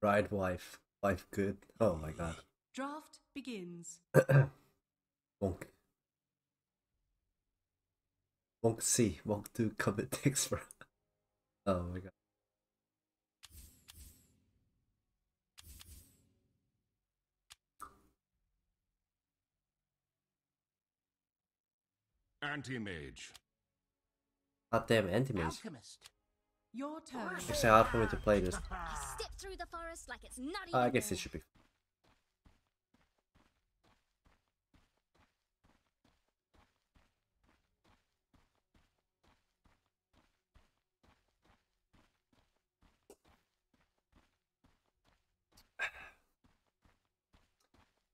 Bride wife. Wife good. Oh my god. Draft begins. Wonk. Wonk see. Wonk do commit takes for. Oh my god. Anti-mage. God damn anti-mage. Alchemist. Your turn. It's hard for me to play this. Step through the forest like it's not Uh, I guess it should be.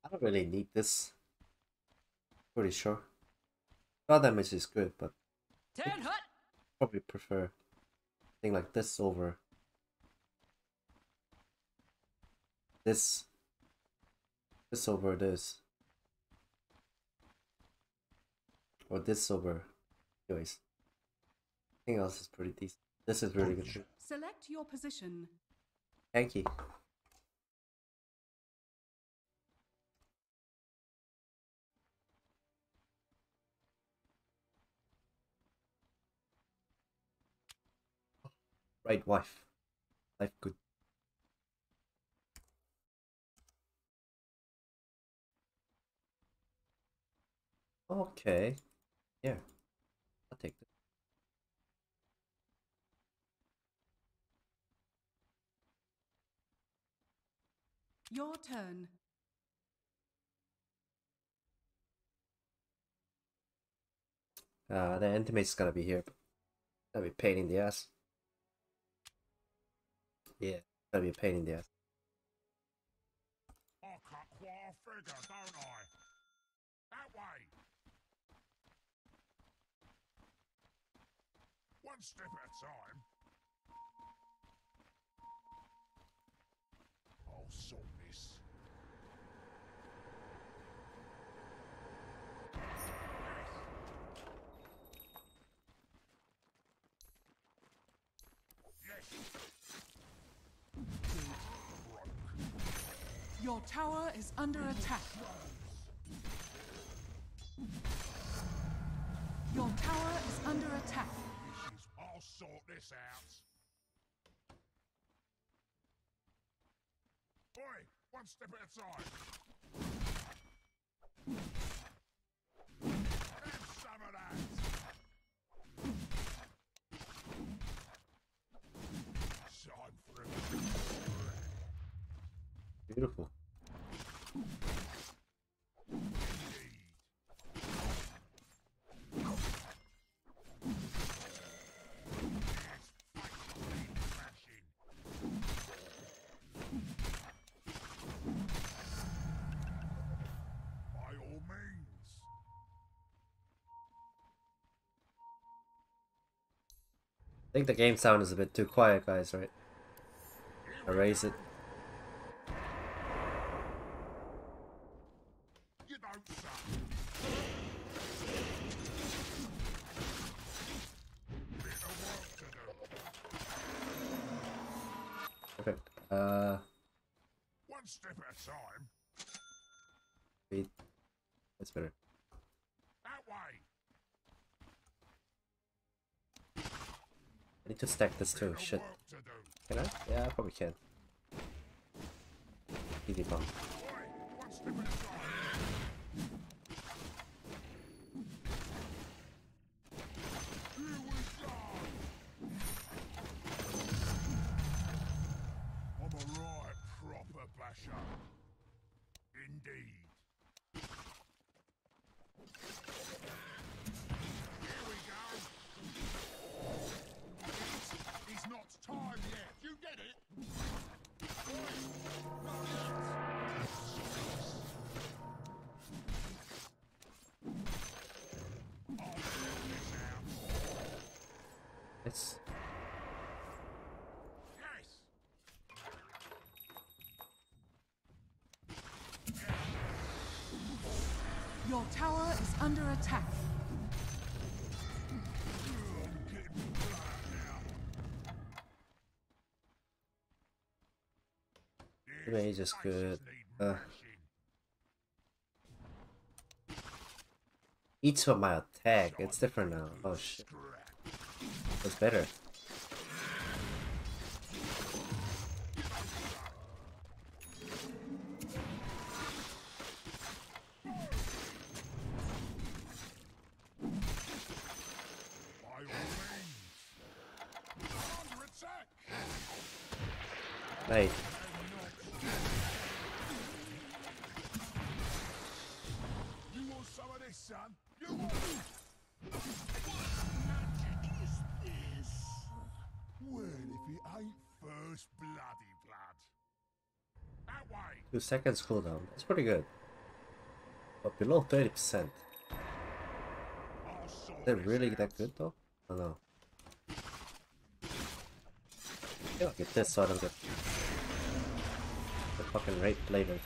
I don't really need this. Pretty sure. God damage is good, but Ten hut. probably prefer thing like this over this this over this or this over anyways anything else is pretty decent. This is really good. Select your position. thank you right wife life good okay yeah i'll take this Your turn. Uh, the intimate's gonna be here. Gonna be pain in the ass. Yeah, gonna be a pain in the ass. One step at a time. Your tower is under attack. Your tower is under attack. I'll sort this out. Oi, one step at a time. Have some of that. Time for a Beautiful. By all means. I think the game sound is a bit too quiet, guys, right? Erase it. You don't suck. Bit of work to do. Perfect. Uh, One step at a time. wait. That's better. That way. I need to stack this too. Shit. Can I? Yeah, I probably can. Easy bomb. Oi, tower is under attack. Mage is good. Each of my attack, it's different now. Oh shit. It's better. Seconds cooldown. That's pretty good. But below 30%. Is it really that good though? I don't know. Yeah, get this so I don't get the fucking rape later.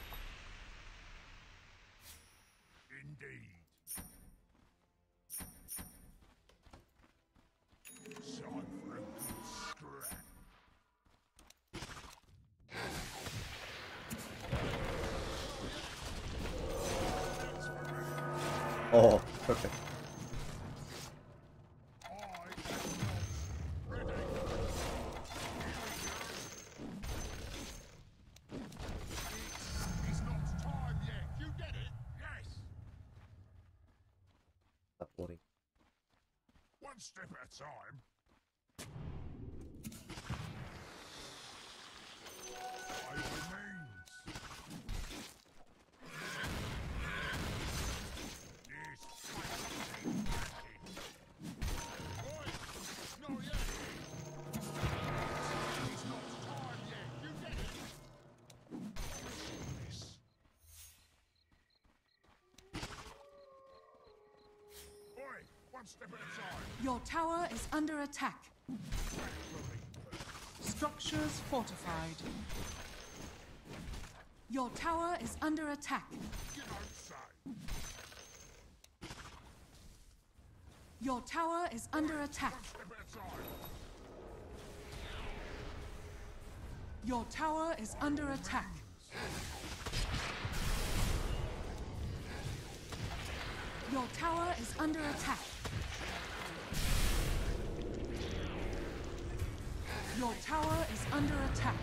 Your tower is under attack. Structures fortified. Your tower is under attack. Your tower is under attack. Your tower is under attack. Your tower is under attack. Your tower is under attack.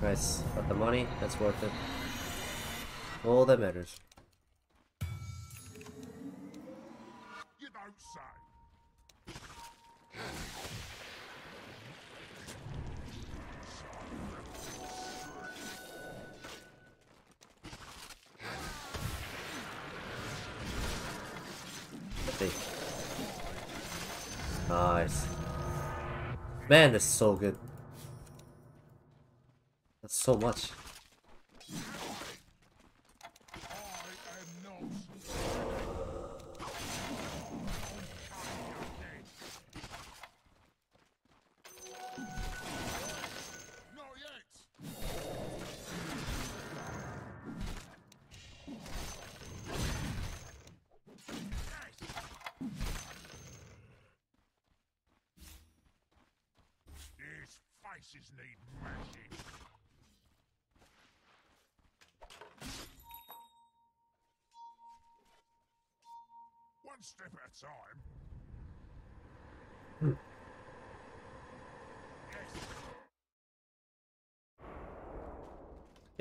Nice. Got the money, that's worth it. All that matters. Man, that's so good. That's so much.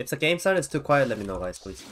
If the game sound is too quiet, let me know, guys, please.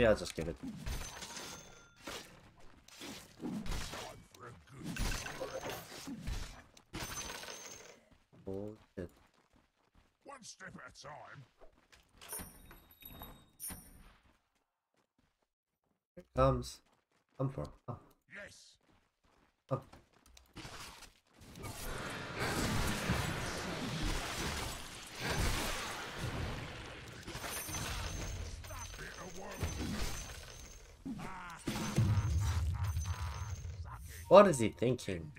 Maybe I'll just give it. Oh shit. One step at a time. Here it comes. Come for. Oh, Yes. oh. Stop it a world. Suck it. What is he thinking?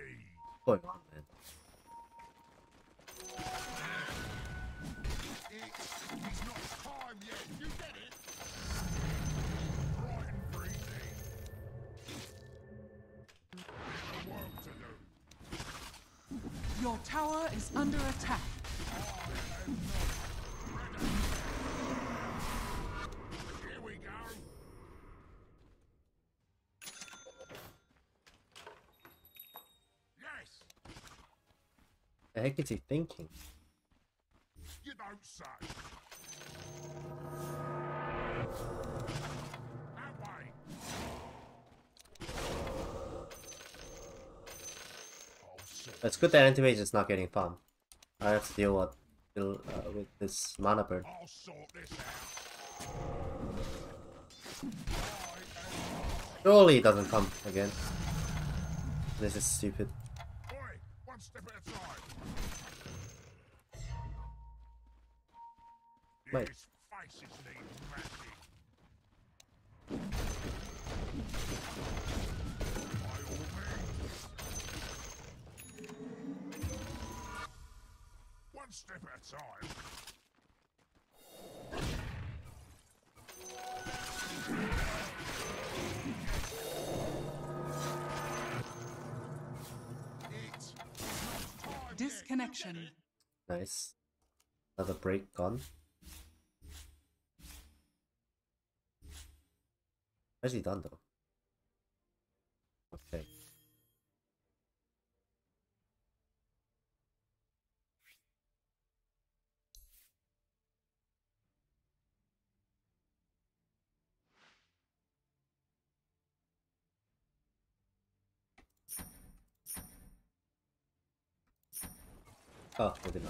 The heck is he thinking? you don't say. That way. It's good that anti-mage is not getting farm. I have to deal with, deal, uh, with this mana burn. I'll sort this out. Surely it doesn't come again. This is stupid. Boy, one step at a time. Wait. These faces need matching. By all means. One step at a time. It's not time yet. Disconnection. Nice. Another break gone. Where's he done though? Okay. Oh, I did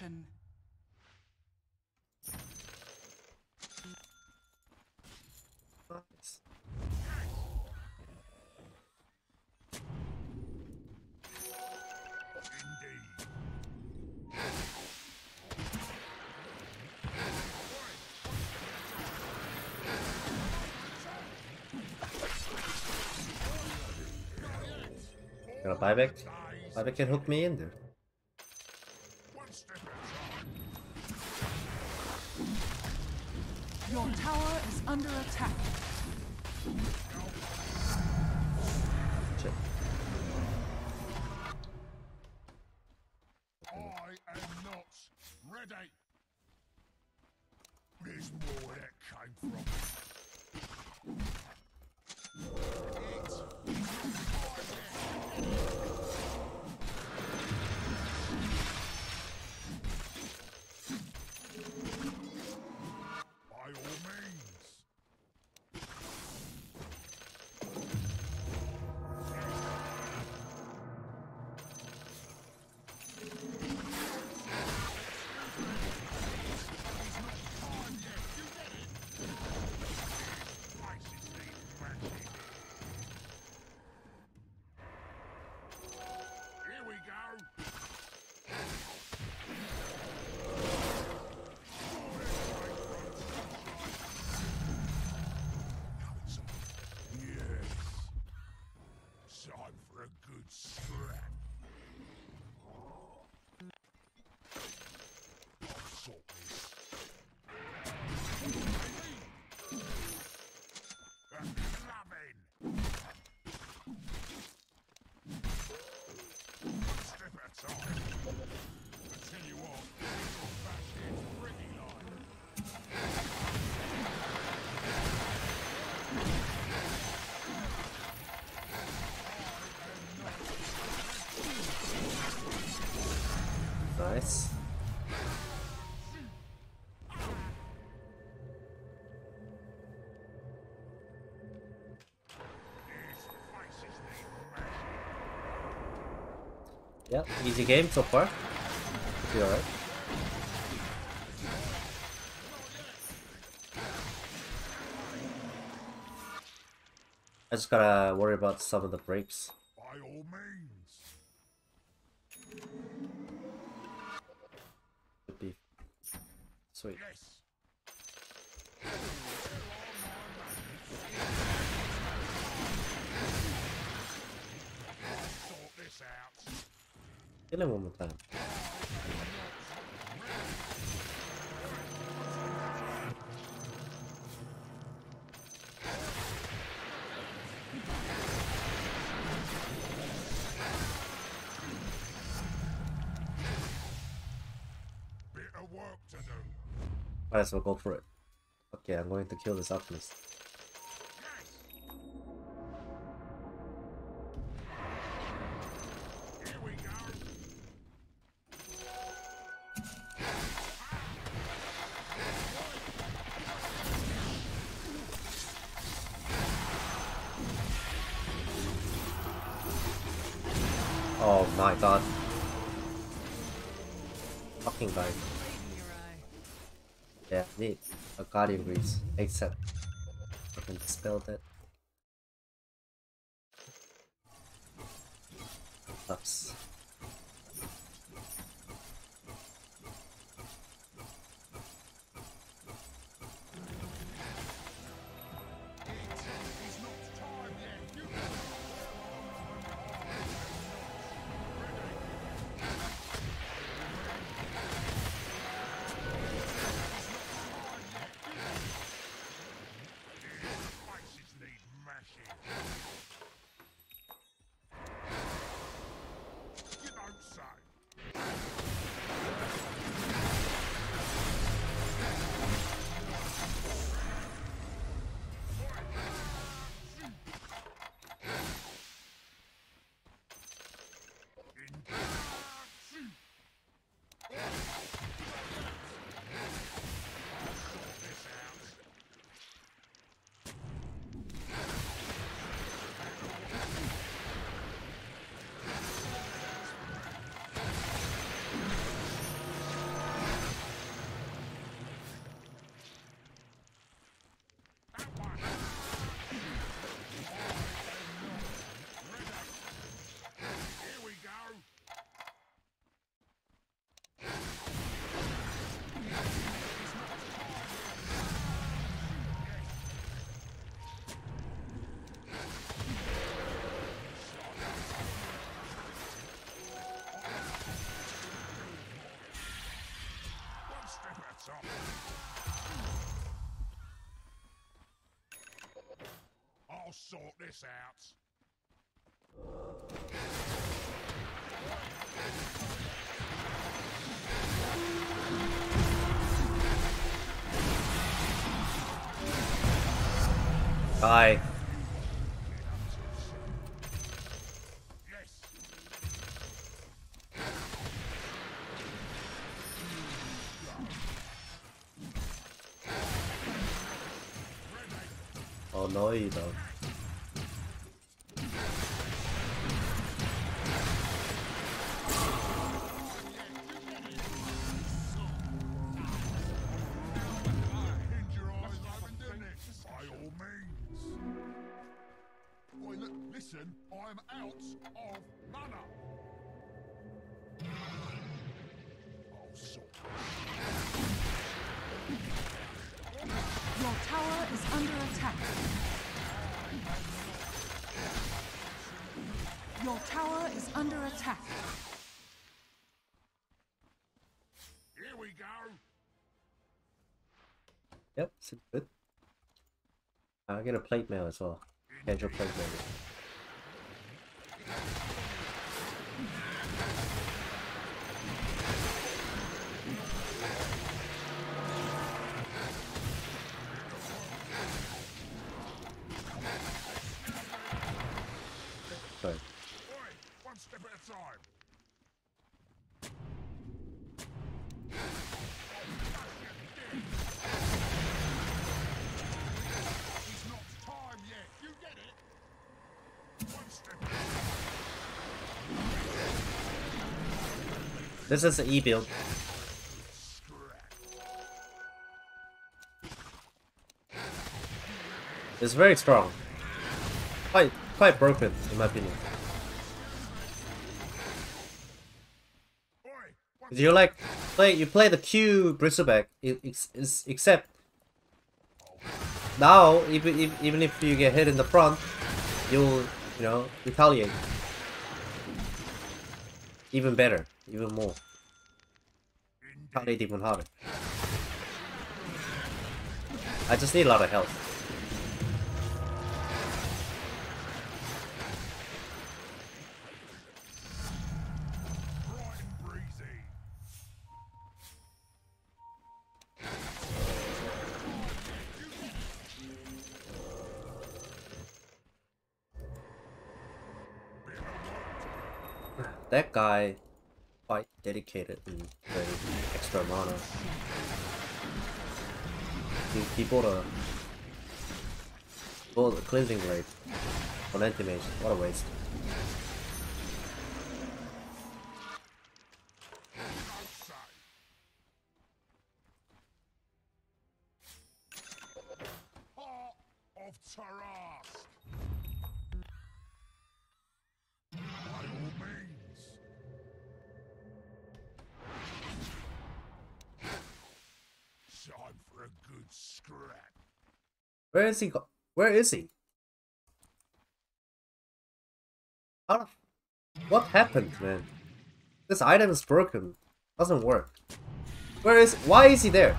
Disconnection. Nice. Indeed. Gonna buyback? Buyback can hook me in there. Your tower is under attack. I am not ready. There's more where that came from. Yep, easy game so far. Should be alright. I just gotta worry about some of the breaks. By all means. Should be sweet. Yes. Sort this out. Kill him one more time. Bit of work to. Might as well go for it. Okay, I'm going to kill this alchemist. Guardian greaves. Except I can dispel that. This out. Yes. Oh no you don't. Listen, I'm out of mana. Oh, so Your tower is under attack. Your tower is under attack. here we go. Yep, seems good. Uh, I get a plate mail as well. Casual plate mail. This is an E build. It's very strong. Quite quite broken in my opinion. Oi, what You like play you play the Q bristleback it's, except now even if- even if you get hit in the front you'll you know retaliate even better even more retaliate even harder I just need a lot of health that guy quite dedicated in the extra mana. He, he bought a bought a cleansing blade on anti-mage. What a waste Where is he? Where is he? How? What happened, man? This item is broken. Doesn't work. Where is? Why is he there?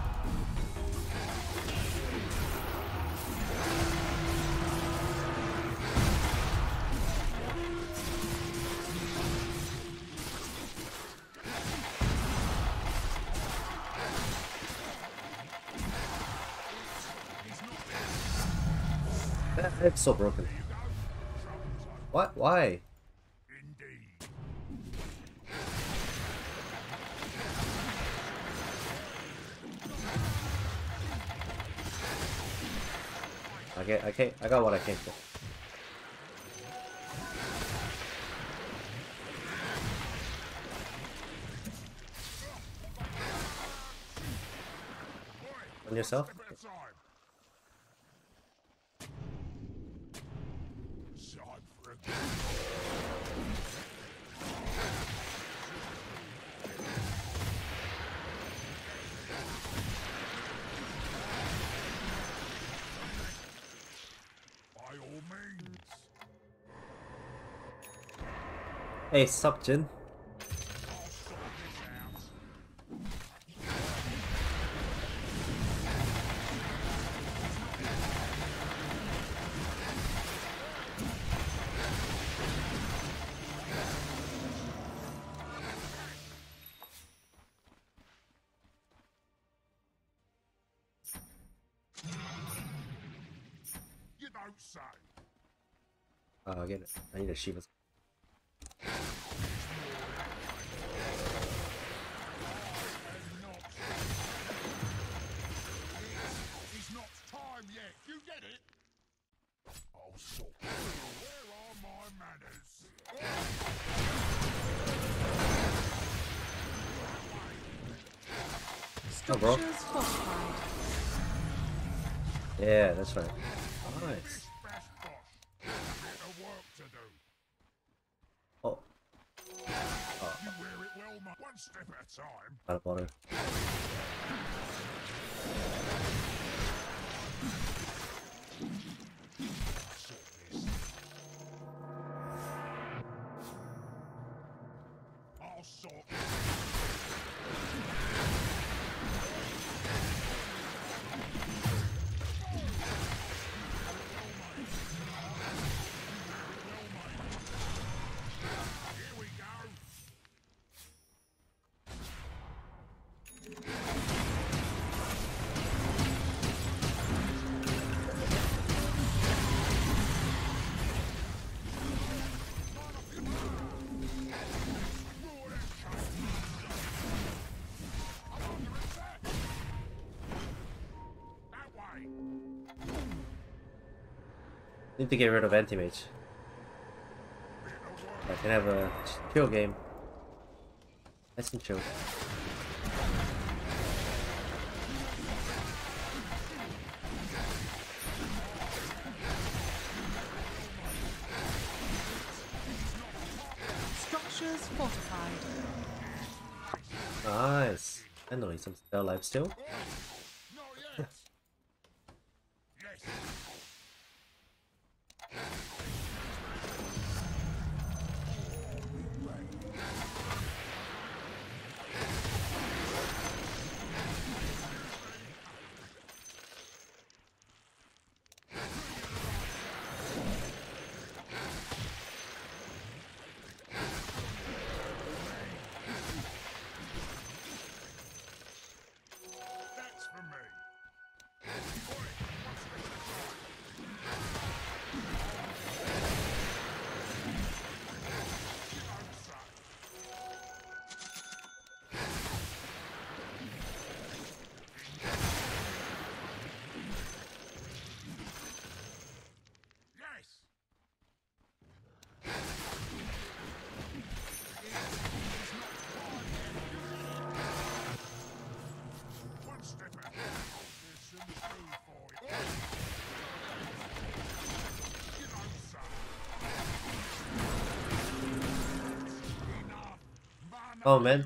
So broken. What? Why? I get. I can't. I got what I came for. On yourself? A bit of time. Time for a good By all means. Hey, sup, Jin? I'll sort this out. You don't say. Uh, I get it. I need a Shiva's. To get rid of anti-mage. Bit of work. I can have a chill game. Nice and chill. Structures fortified. Nice. I know he's still alive still. Oh, man.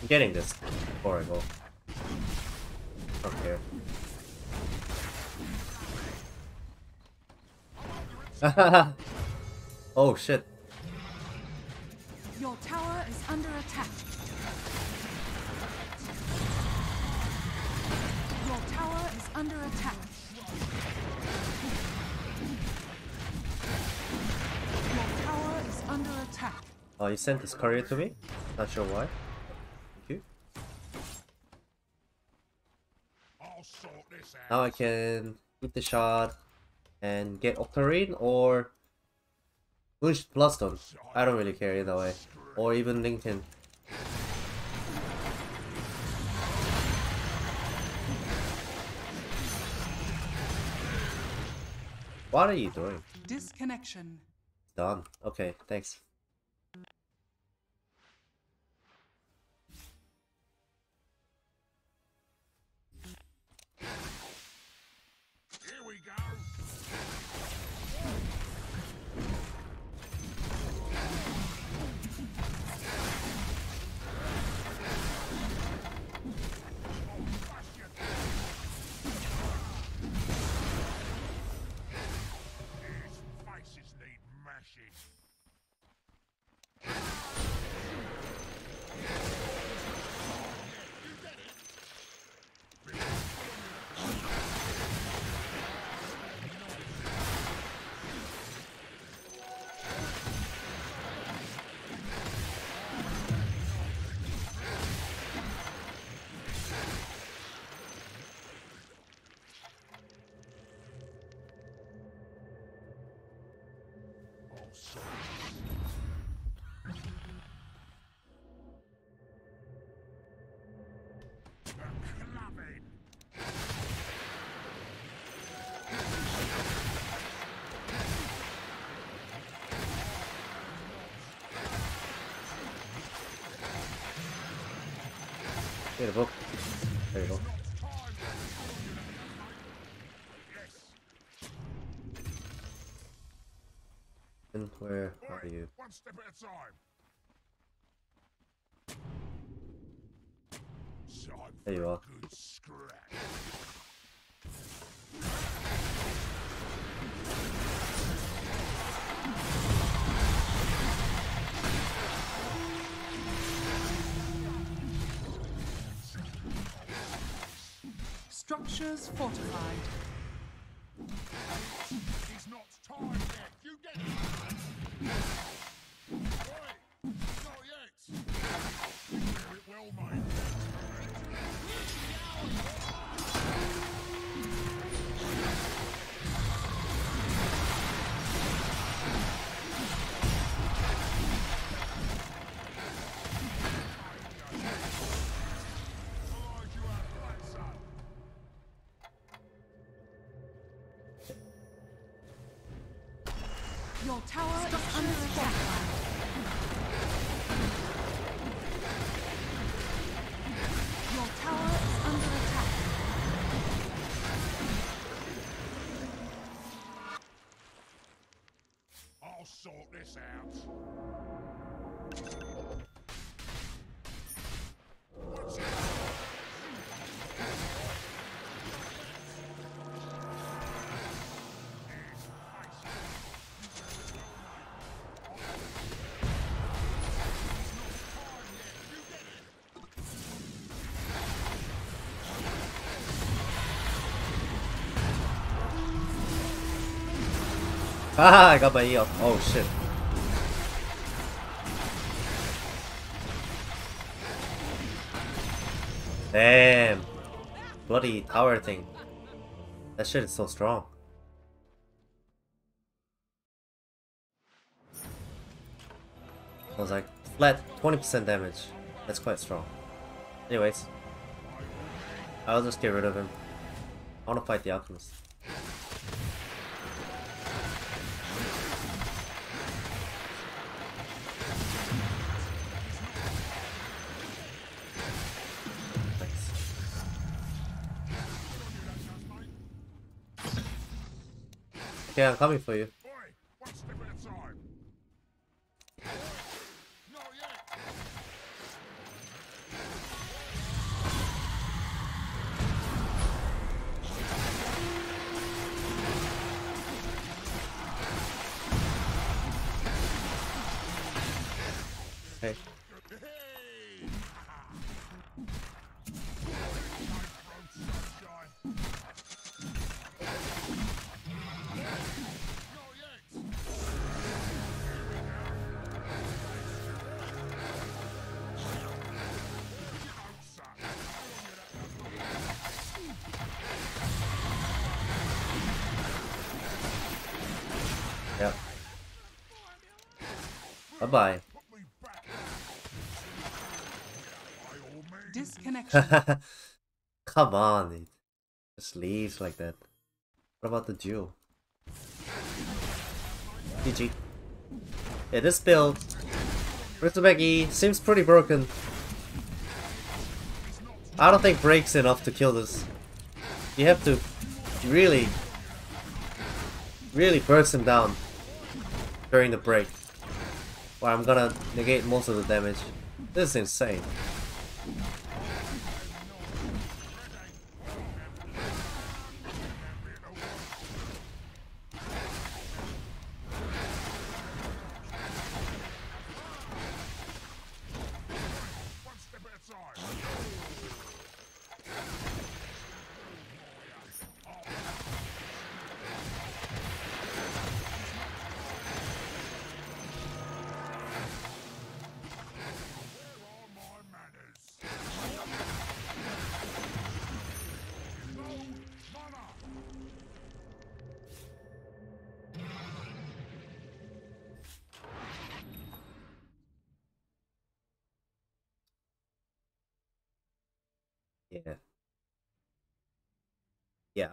I'm getting this before I go. Up here. oh shit. Your tower is under attack. Your tower is under attack. Your tower is under attack. Oh, you sent this courier to me? Not sure why. Thank you. I'll sort this out. Now I can keep the shot and get Octarine or Moon's Bloodstone. I don't really care either way. Or even Linken's. What are you doing? Disconnection. Done. Okay, thanks. You? One step at a time. Time There you are. Good scrap. Structures fortified. Ah, I got my off. Oh shit. Damn. Bloody tower thing. That shit is so strong. I was like, flat 20% damage. That's quite strong. Anyways. I'll just get rid of him. I wanna fight the alchemist. Okay, I'm coming for you. Bye bye. Put me back. By all means. Disconnection. Come on, dude. Just leaves like that. What about the duel? GG. Yeah, this build, Rizabek E seems pretty broken. I don't think breaks enough to kill this. You have to really, really burst him down during the break. Or I'm gonna negate most of the damage. This is insane.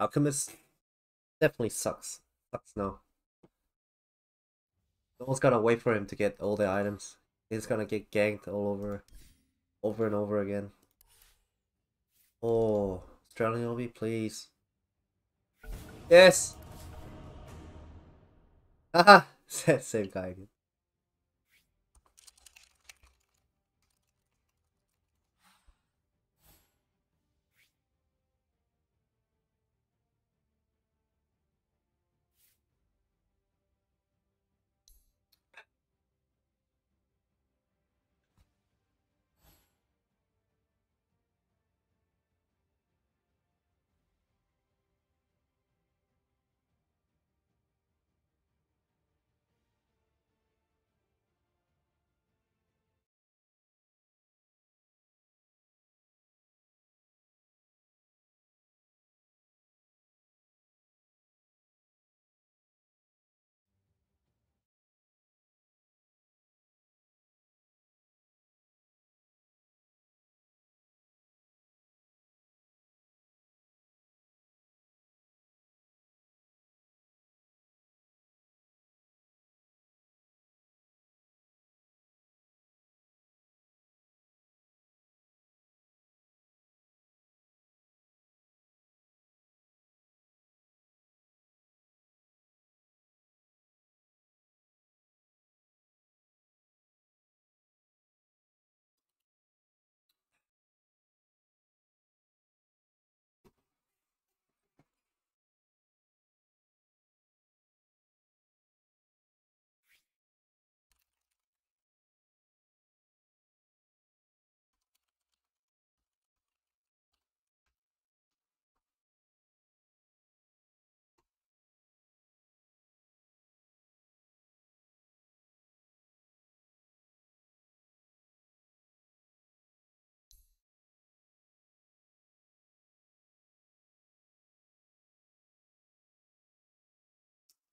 Alchemist definitely sucks. Sucks now. Almost gotta wait for him to get all the items. He's gonna get ganked all over over and over again. Oh, Australian Obi, please. Yes! Haha! Same guy again.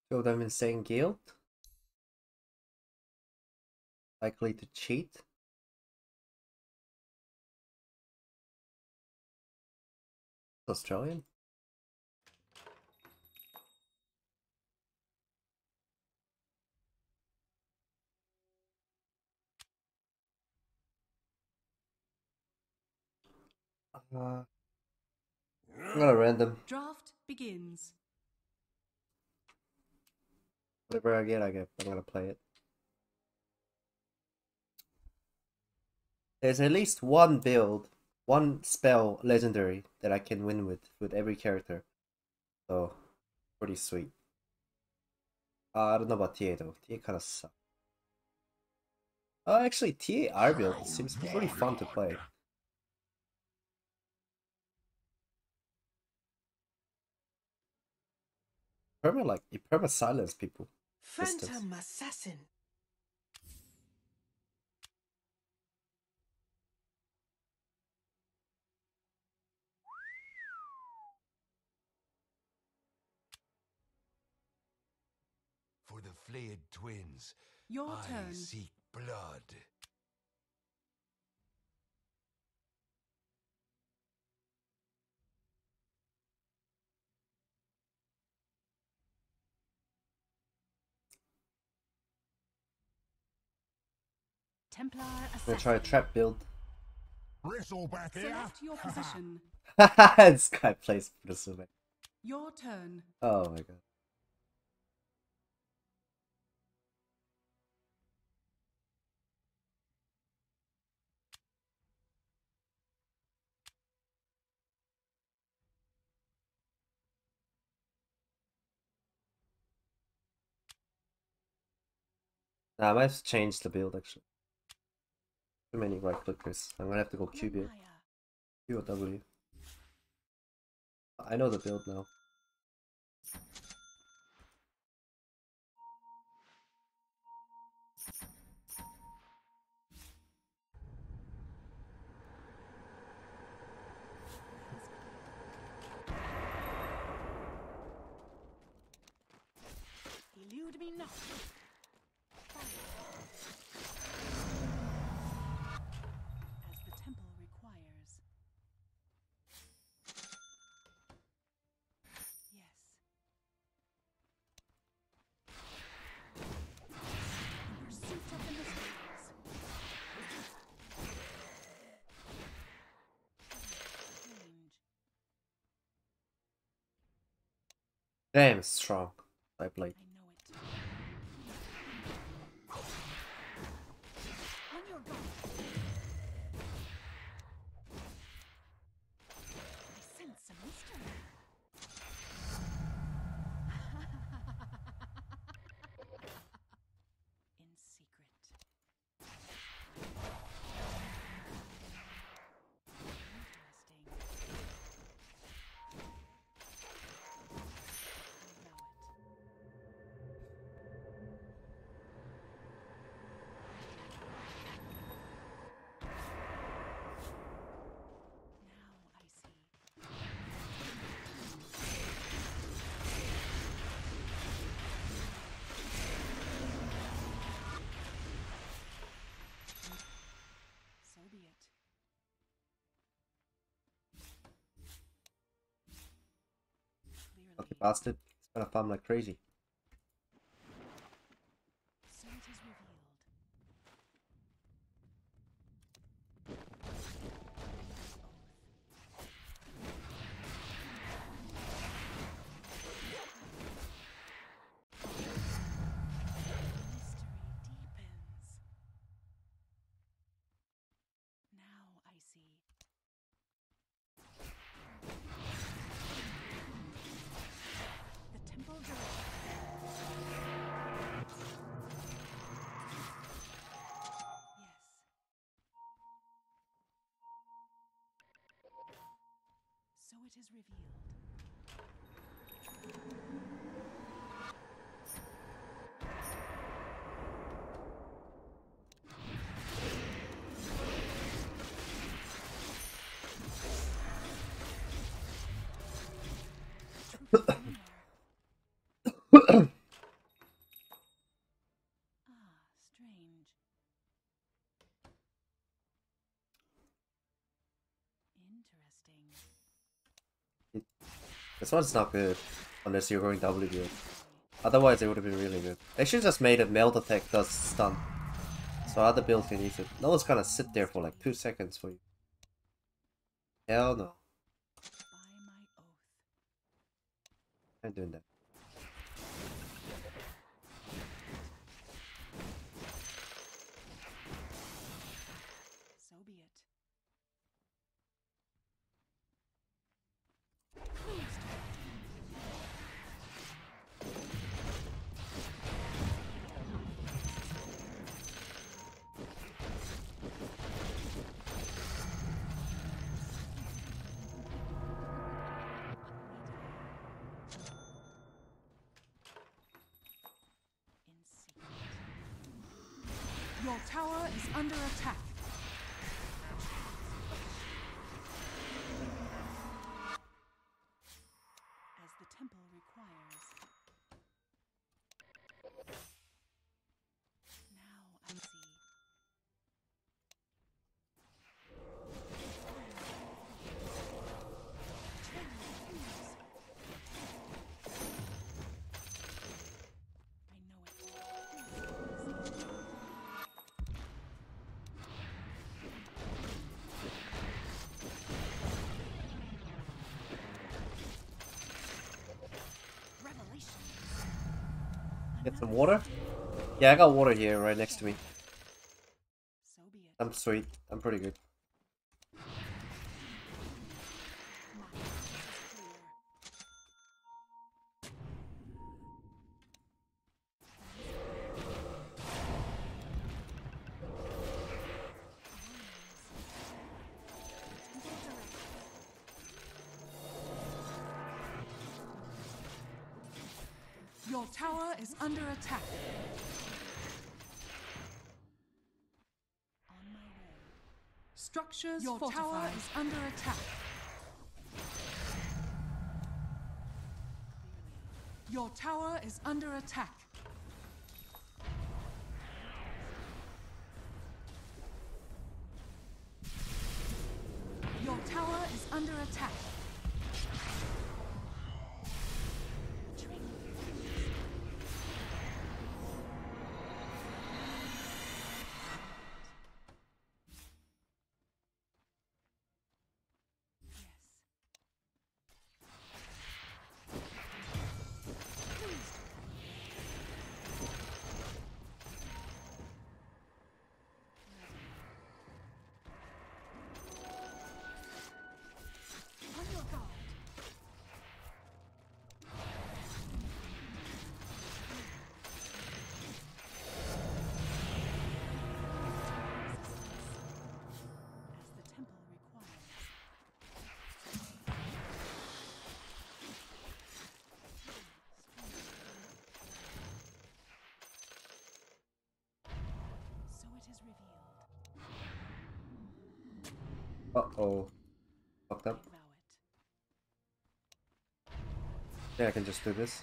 Of them insane guild. Likely to cheat. Australian? Uh, I'm gonna random. Draft begins. Whatever I get, I get. I'm gonna play it. There's at least one build, one spell legendary that I can win with with every character. So, pretty sweet. Uh, I don't know about TA though. TA kind of sucks. Oh, actually, TA R build seems pretty fun to play. Perma like you perma silence people. Phantom Assassin. For the flayed twins, Your I turn. seek blood. Templar I'm assassin. gonna try a trap build. Bristleback here. Select your position. this guy plays Pursume. Your turn. Oh my god. Nah, I might have to change the build actually. Too many right clickers. I'm gonna have to go or W. I know the build now. Elude me not. As the temple requires. Yes. In pursuit of the mysteries. Change. Damn, strong. I played. Bastard. He's gonna farm like crazy. ah, strange. Interesting. This one's not good, unless you're going W. Otherwise, it would have been really good. They should just made a melt attack does stun. So other builds can use it. No one's gonna sit there for like two seconds for you. Hell no. I'm doing that. Some water? Yeah, I got water here right next to me. So be it. I'm sweet. I'm pretty good. Structures Your tower is under attack. Your tower is under attack. Uh oh. Fucked up. Yeah, I can just do this.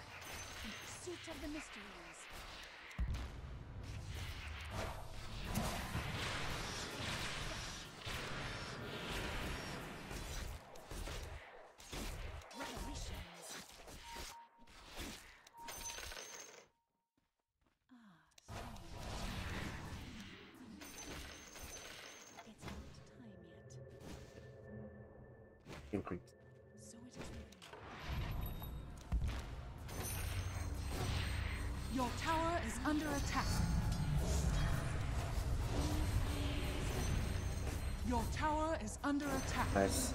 Tower is under attack. Nice.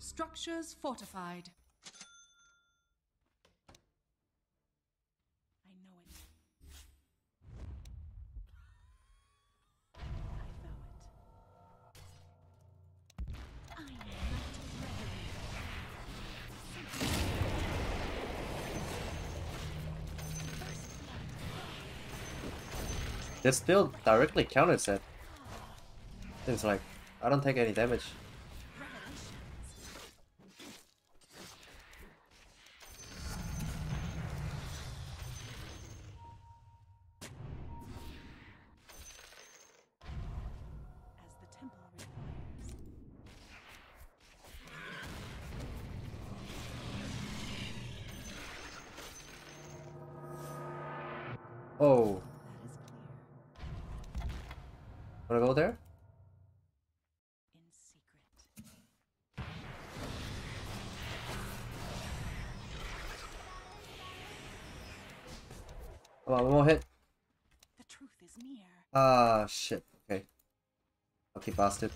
Structures fortified. I know it. I vow it. I am not ready. This build directly counters it. It's like, I don't take any damage. Oh. Wanna go there? On, one more hit. The truth is near. Ah, shit. Okay. Okay, bastard.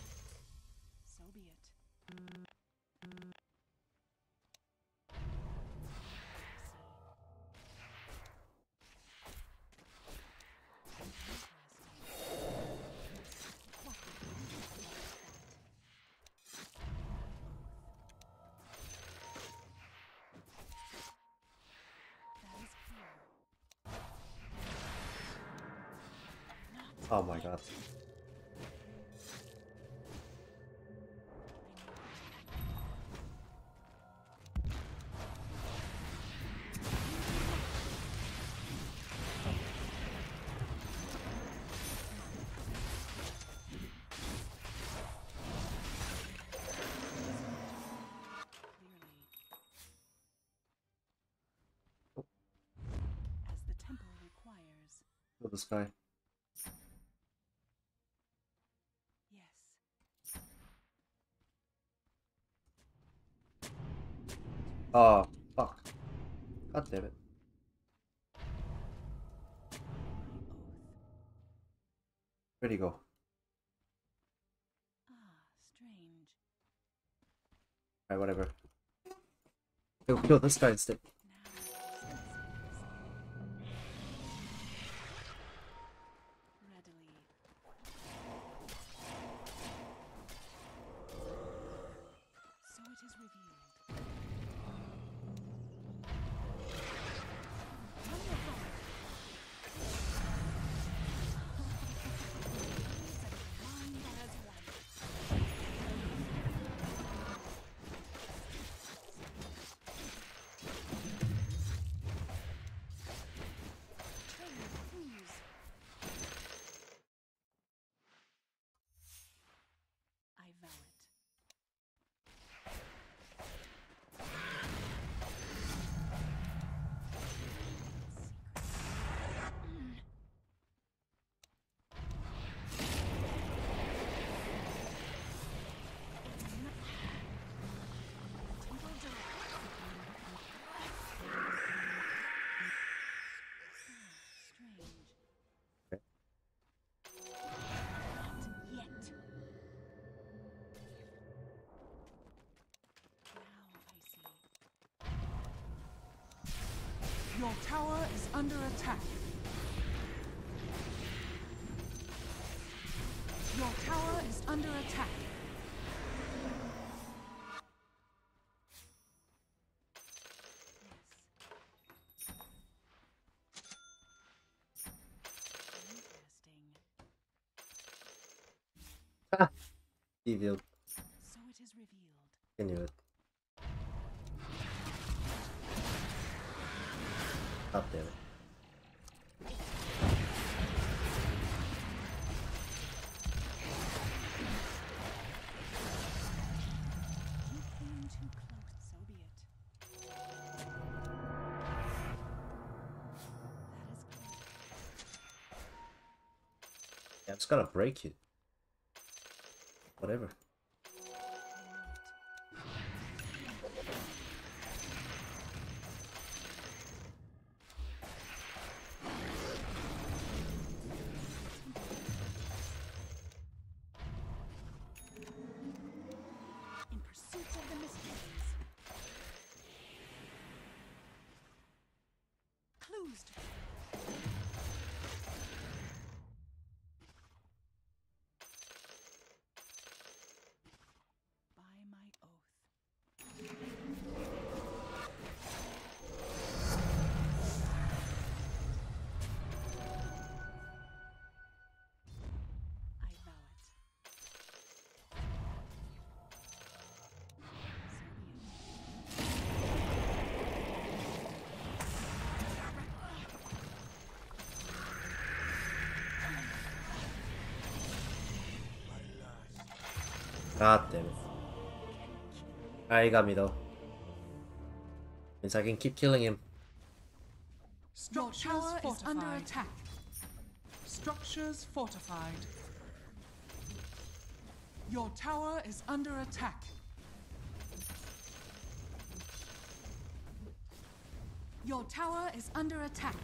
Oh, fuck. God damn it. Where'd he go? Ah, strange. Alright, whatever. Kill, kill this guy instead. Under attack. Your tower is under attack. Yes. Interesting. Evil. So it is revealed. I knew it. Just gonna break it. Whatever. I got me though. Means I can keep killing him. Your Structures tower is fortified. under attack. Structures fortified. Your tower is under attack. Your tower is under attack.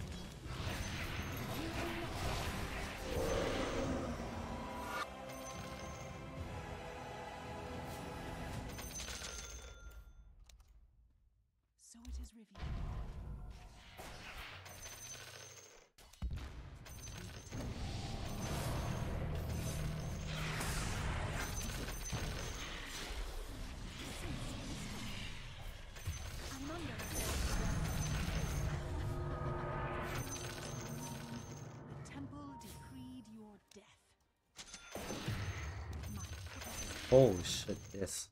Holy shit, yes.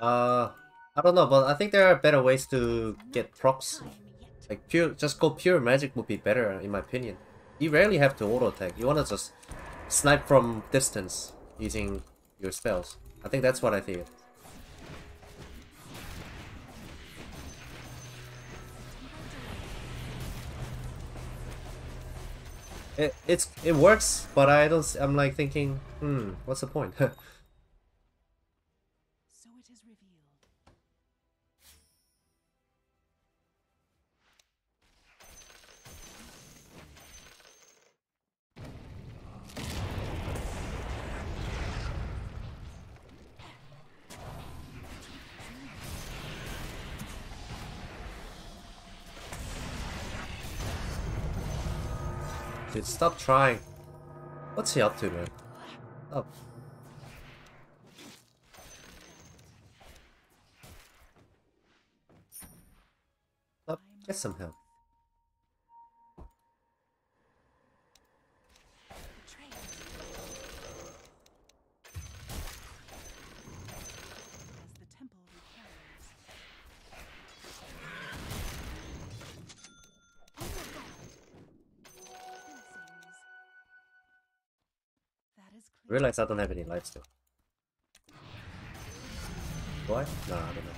Uh, I don't know, but I think there are better ways to get procs. Like pure, just go pure magic would be better in my opinion. You rarely have to auto attack. You wanna just snipe from distance using your spells. I think that's what I feel. It it's it works, but I don't. I'm like thinking, hmm, what's the point? stop trying. What's he up to, man? Stop. Stop. Get some help. Realize I don't have any life still. Do I? No, I don't know.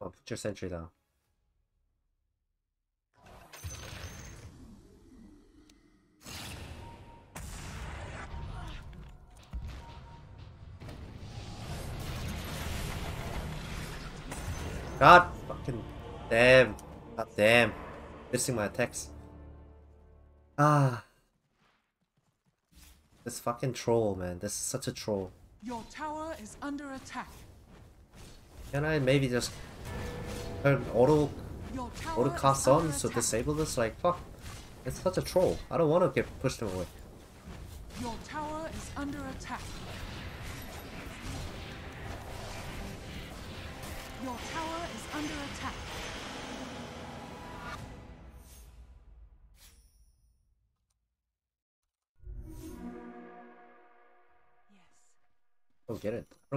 Oh, put your sentry down. Missing my attacks. Ah. This fucking troll, man. This is such a troll. Your tower is under attack. Can I maybe just turn auto auto cast on to attack. disable this? Like fuck. It's such a troll. I don't want to get pushed away. Your tower is under attack.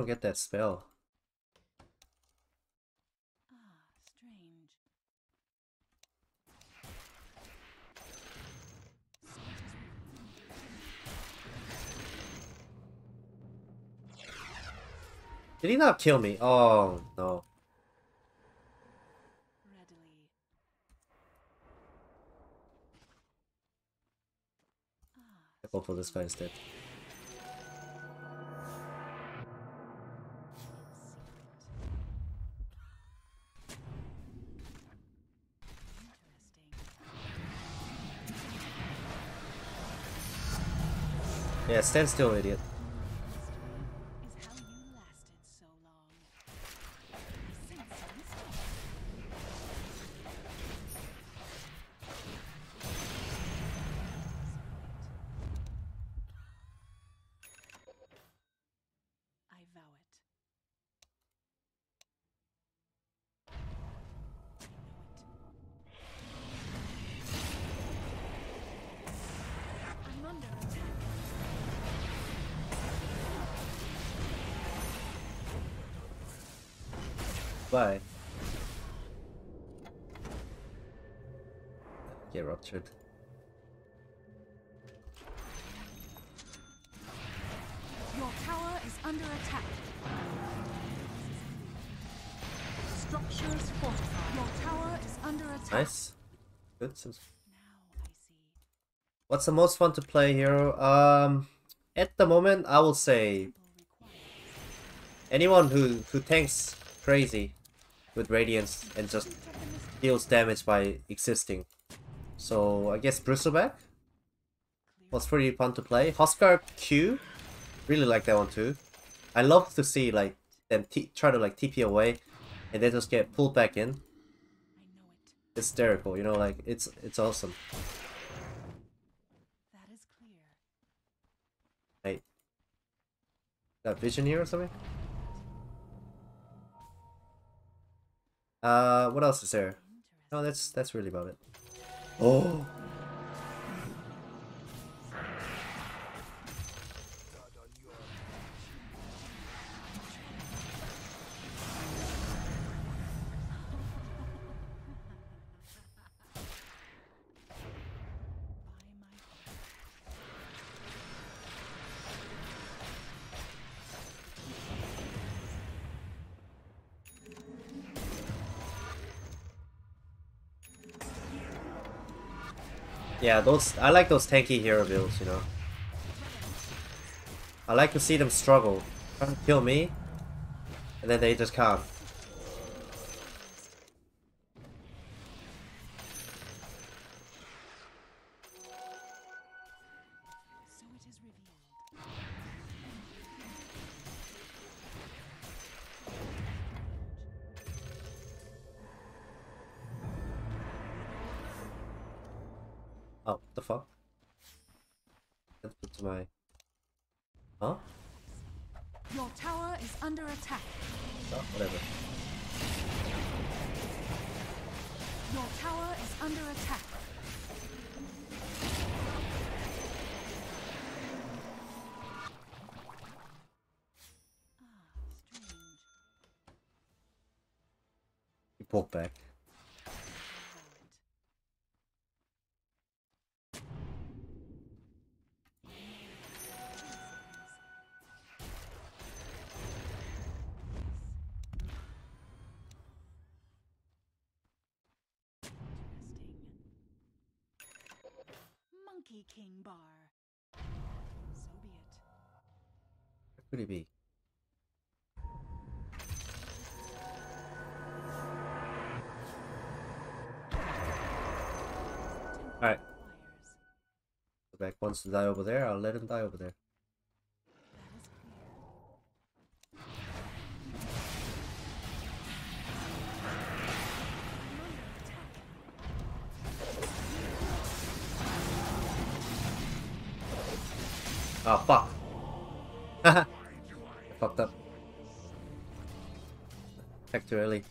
Don't get. That spell. Ah, strange. Is. Did he not kill me? Oh no. For this guy instead. Stand still, idiot. What's the most fun to play here? Um, at the moment, I will say anyone who who tanks crazy with radiance and just deals damage by existing. So I guess Bristleback was pretty fun to play. Huskar Q, really like that one too. I love to see like them try to like TP away, and then just get pulled back in. Hysterical, you know, like it's it's awesome. That is clear. Hey, got vision here or something? Uh, what else is there? No, that's that's really about it. Oh, yeah, those I like those tanky hero builds, you know. I like to see them struggle, try to kill me, and then they just can't. Wants to die over there, I'll let him die over there. Oh fuck. I fucked up. Back too early.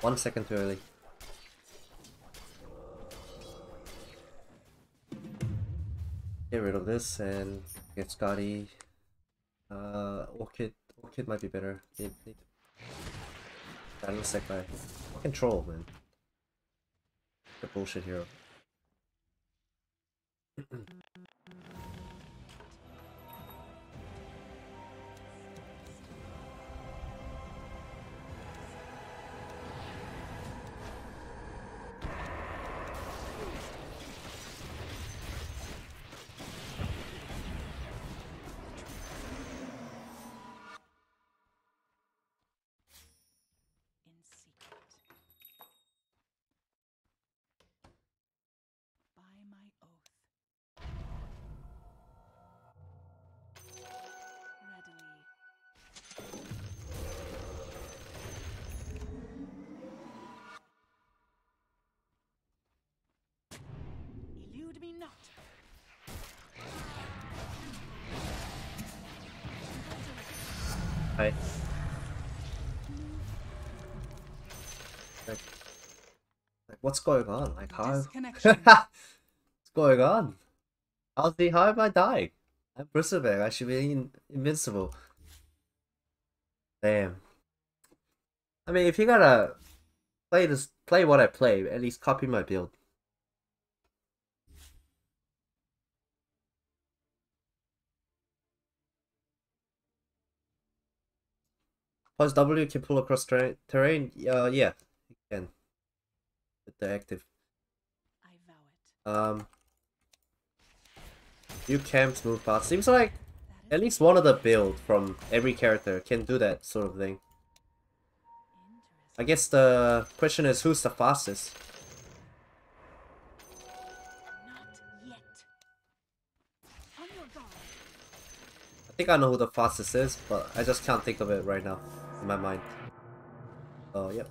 One second too early. This and get Skadi. Uh, Orchid. Orchid might be better. Need, need Battle sec guy. Control, man. The bullshit hero. Hi. Like, like what's going on? Like how? What's going on? How's the how am I dying? I'm Bristleback. I should be in, invincible. Damn. I mean, if you gotta play this, play what I play. At least copy my build. Plus W can pull across terrain. terrain. Uh, yeah, you can. With the active. I vow it. Um, you can't move fast. Seems like at least one of the build from every character can do that sort of thing. I guess the question is who's the fastest? Not yet. On your guard. I think I know who the fastest is, but I just can't think of it right now in my mind. Oh, yep.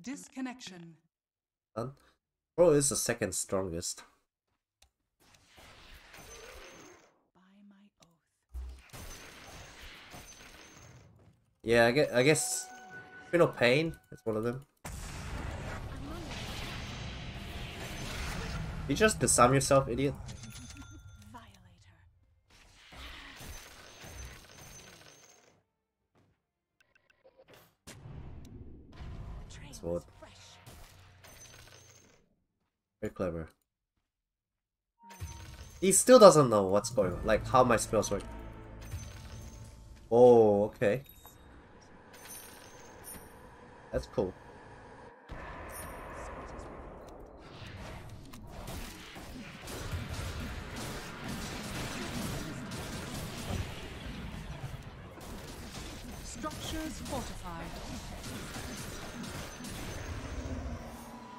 Disconnection. Done. Bro is the second strongest. By my oath. Yeah, I guess, I guess Queen of Pain is one of them. You just disarm yourself, idiot. Very clever. He still doesn't know what's going on, like how my spells work. Oh, okay. That's cool.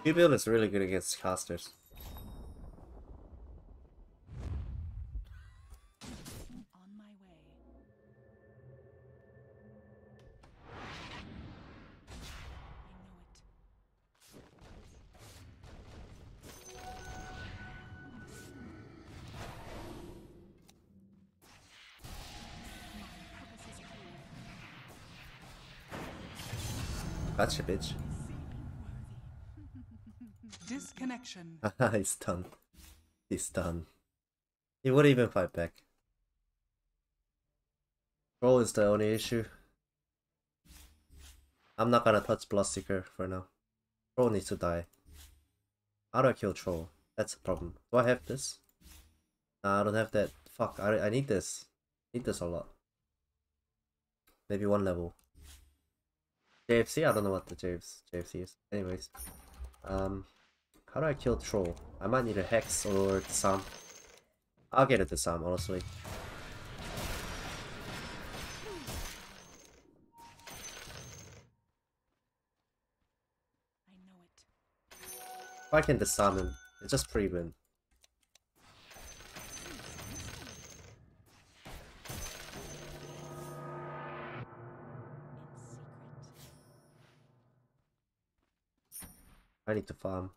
Q-Build is really good against casters. On my way. I know it. My purpose is clear. Gotcha, bitch. He's done. He's done. He wouldn't even fight back. Troll is the only issue. I'm not gonna touch Bloodseeker for now. Troll needs to die. How do I kill Troll? That's a problem. Do I have this? Nah, I don't have that. Fuck, I, I need this. need this a lot. Maybe one level. JFC? I don't know what the JFC is. Anyways. Um, how do I kill Troll? I might need a Hex or Disarm. I'll get a Disarm, honestly. I know it. If I can Disarm him, it's just pre-win. I need to farm.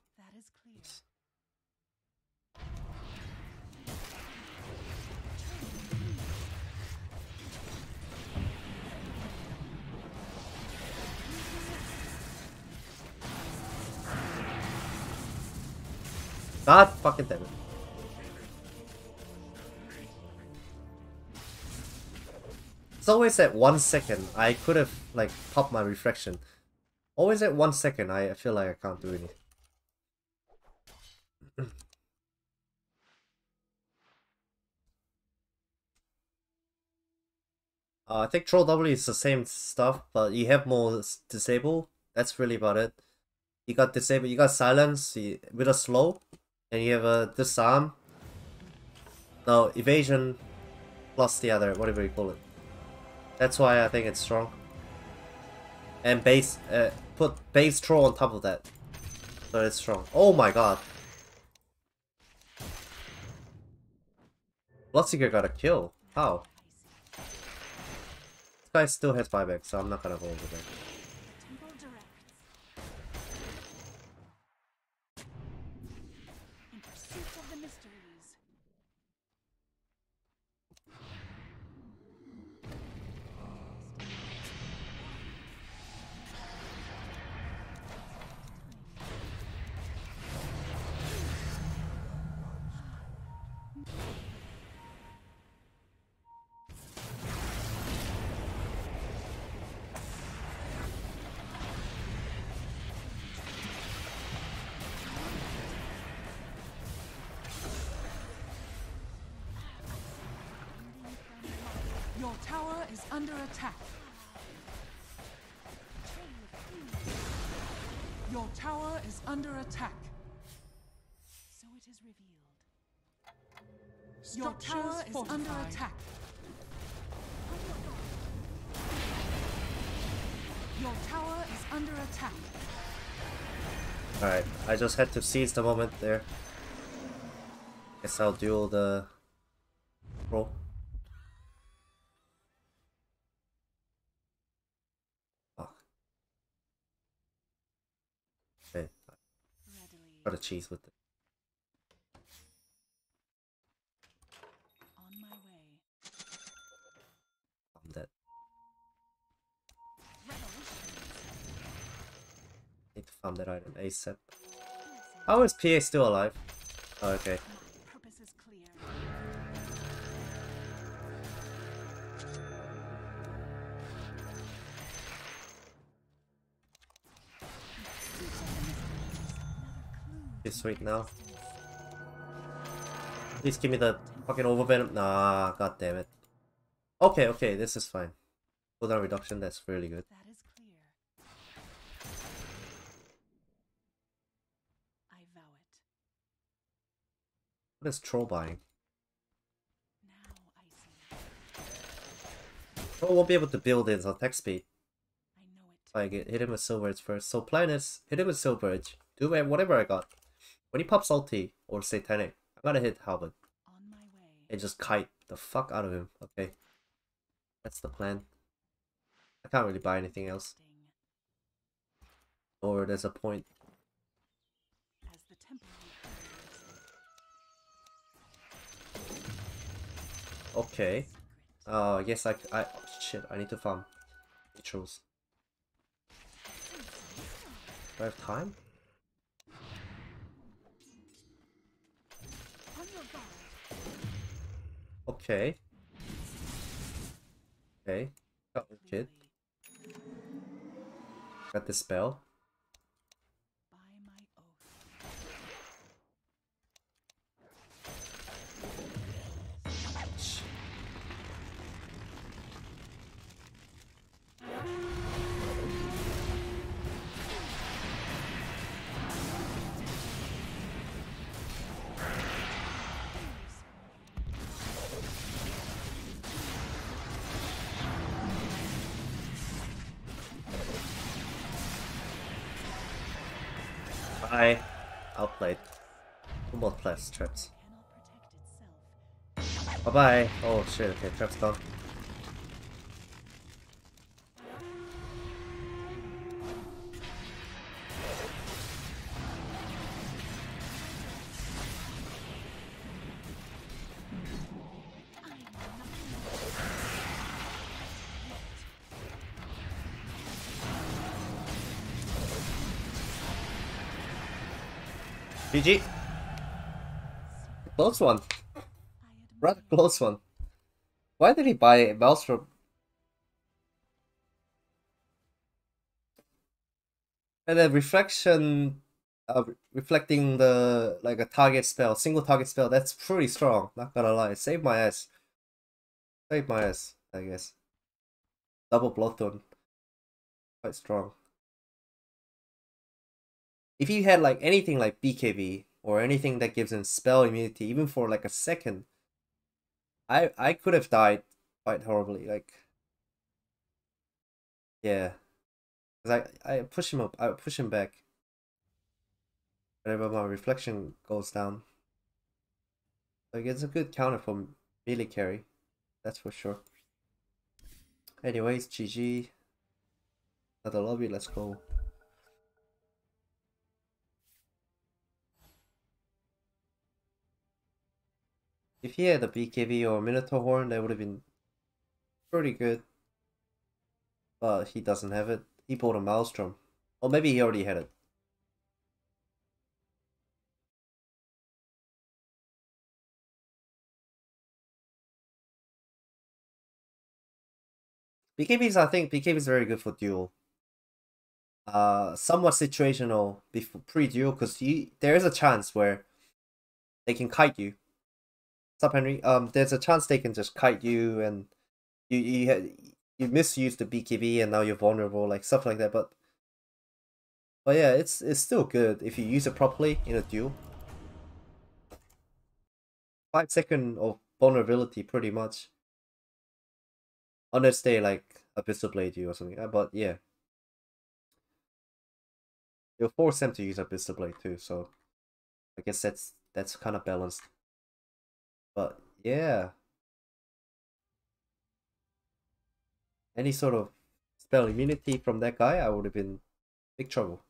God fucking damn it. It's always at one second. I could have like popped my reflection. Always at one second. I I feel like I can't do anything. Uh, I think Troll W is the same stuff, but you have more disable. That's really about it. You got disable, you got silence you- with a slow, and you have a disarm. No, evasion plus the other, whatever you call it. That's why I think it's strong. And base, uh, put base troll on top of that. So it's strong. Oh my god. Bloodseeker got a kill. How? This guy still has buyback, so I'm not gonna go over there. Is under attack. Your tower is under attack. Alright, I just had to seize the moment there. Guess I'll duel the pro. Fuck. Okay, got a cheese with it. Farm that item ASAP. How oh, is PA still alive? Oh, okay. He's sweet now. Please give me the fucking overvenom. Nah, god damn it. Okay, okay, this is fine. Cooldown reduction, that's really good. That is clear. I vow it. What is troll buying? Troll won't be able to build his attack speed. I know it. I get hit him with Silver Edge first. So plan is hit him with Silver Edge. Do whatever I got. When he pops ulti or Satanic, I'm gonna hit Halberd On and just kite the fuck out of him. Okay, that's the plan. I can't really buy anything else. Or there's a point. As the temple requires. Okay. Uh, oh, I guess I, I- oh, shit. I need to farm neutrals. Do I have time? Okay. Okay. Oh, Got the kid. Got the spell. Traps. Bye bye. Oh shit, okay, trap's gone. GG. Close one. Rather close one. Why did he buy Maelstrom? And then reflection, uh, reflecting the like a target spell, single target spell. That's pretty strong. Not gonna lie, save my ass. Save my ass, I guess. Double bloodthorn, quite strong. If you had like anything like BKB or anything that gives him spell immunity, even for like a second, I I could have died quite horribly. Like, yeah, because I I push him up, I push him back. Whenever my reflection goes down, like it's a good counter for melee carry, that's for sure. Anyways, GG. Another lobby. Let's go. If he had a BKB or a Minotaur Horn, that would have been pretty good. But he doesn't have it. He bought a Maelstrom. Or maybe he already had it. BKBs, I think BKB is very good for duel. Uh, somewhat situational before pre-duel because there is a chance where they can kite you. Up, Henry? Um, there's a chance they can just kite you and you you you misused the BKB and now you're vulnerable, like stuff like that. But but yeah, it's it's still good if you use it properly in a duel. Five second of vulnerability, pretty much. Unless they like a Abyssal Blade you or something. uh, But yeah. You'll force them to use a Abyssal Blade too, so I guess that's that's kind of balanced. But yeah. Any sort of spell immunity from that guy, I would have been big trouble.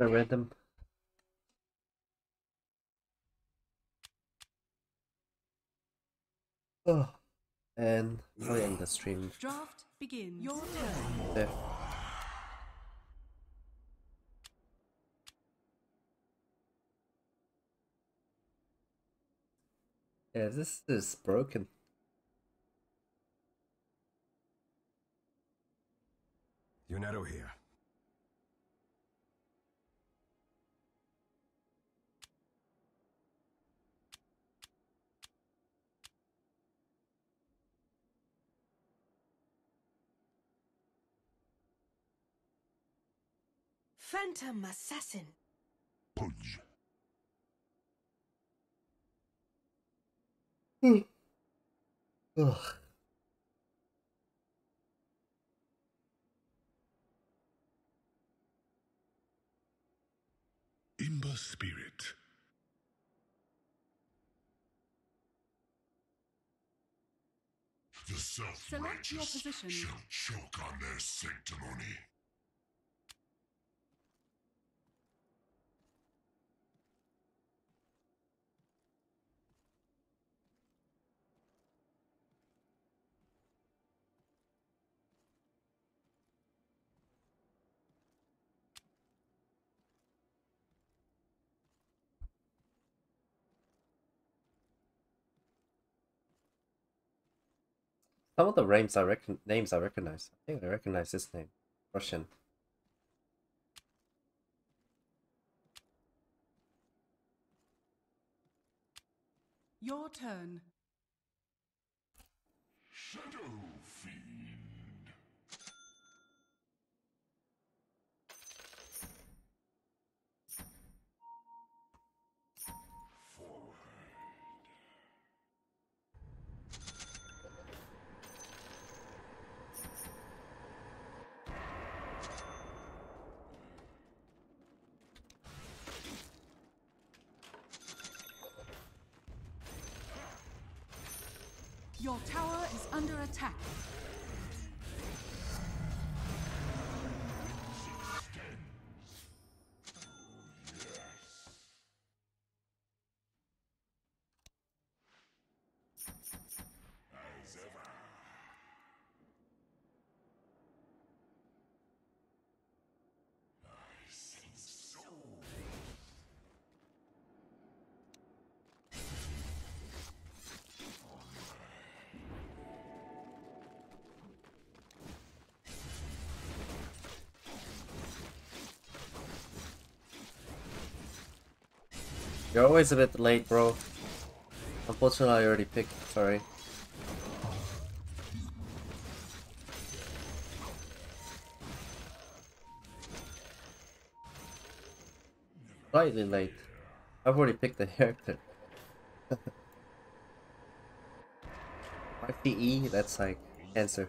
I read them. Oh. And I'll end the stream Draft begins. Your turn. there. Yeah, this is broken. Yonero here. Phantom Assassin. Pudge. Hmm. Ugh. Ember Spirit. The self-righteous shall choke on their sanctimony. Some of the names I recon names I recognize. I think I recognize this name. Russian. Your turn. Shadow You're always a bit late, bro. Unfortunately, I already picked. Sorry. Slightly late. I've already picked the character. PE, that's like cancer.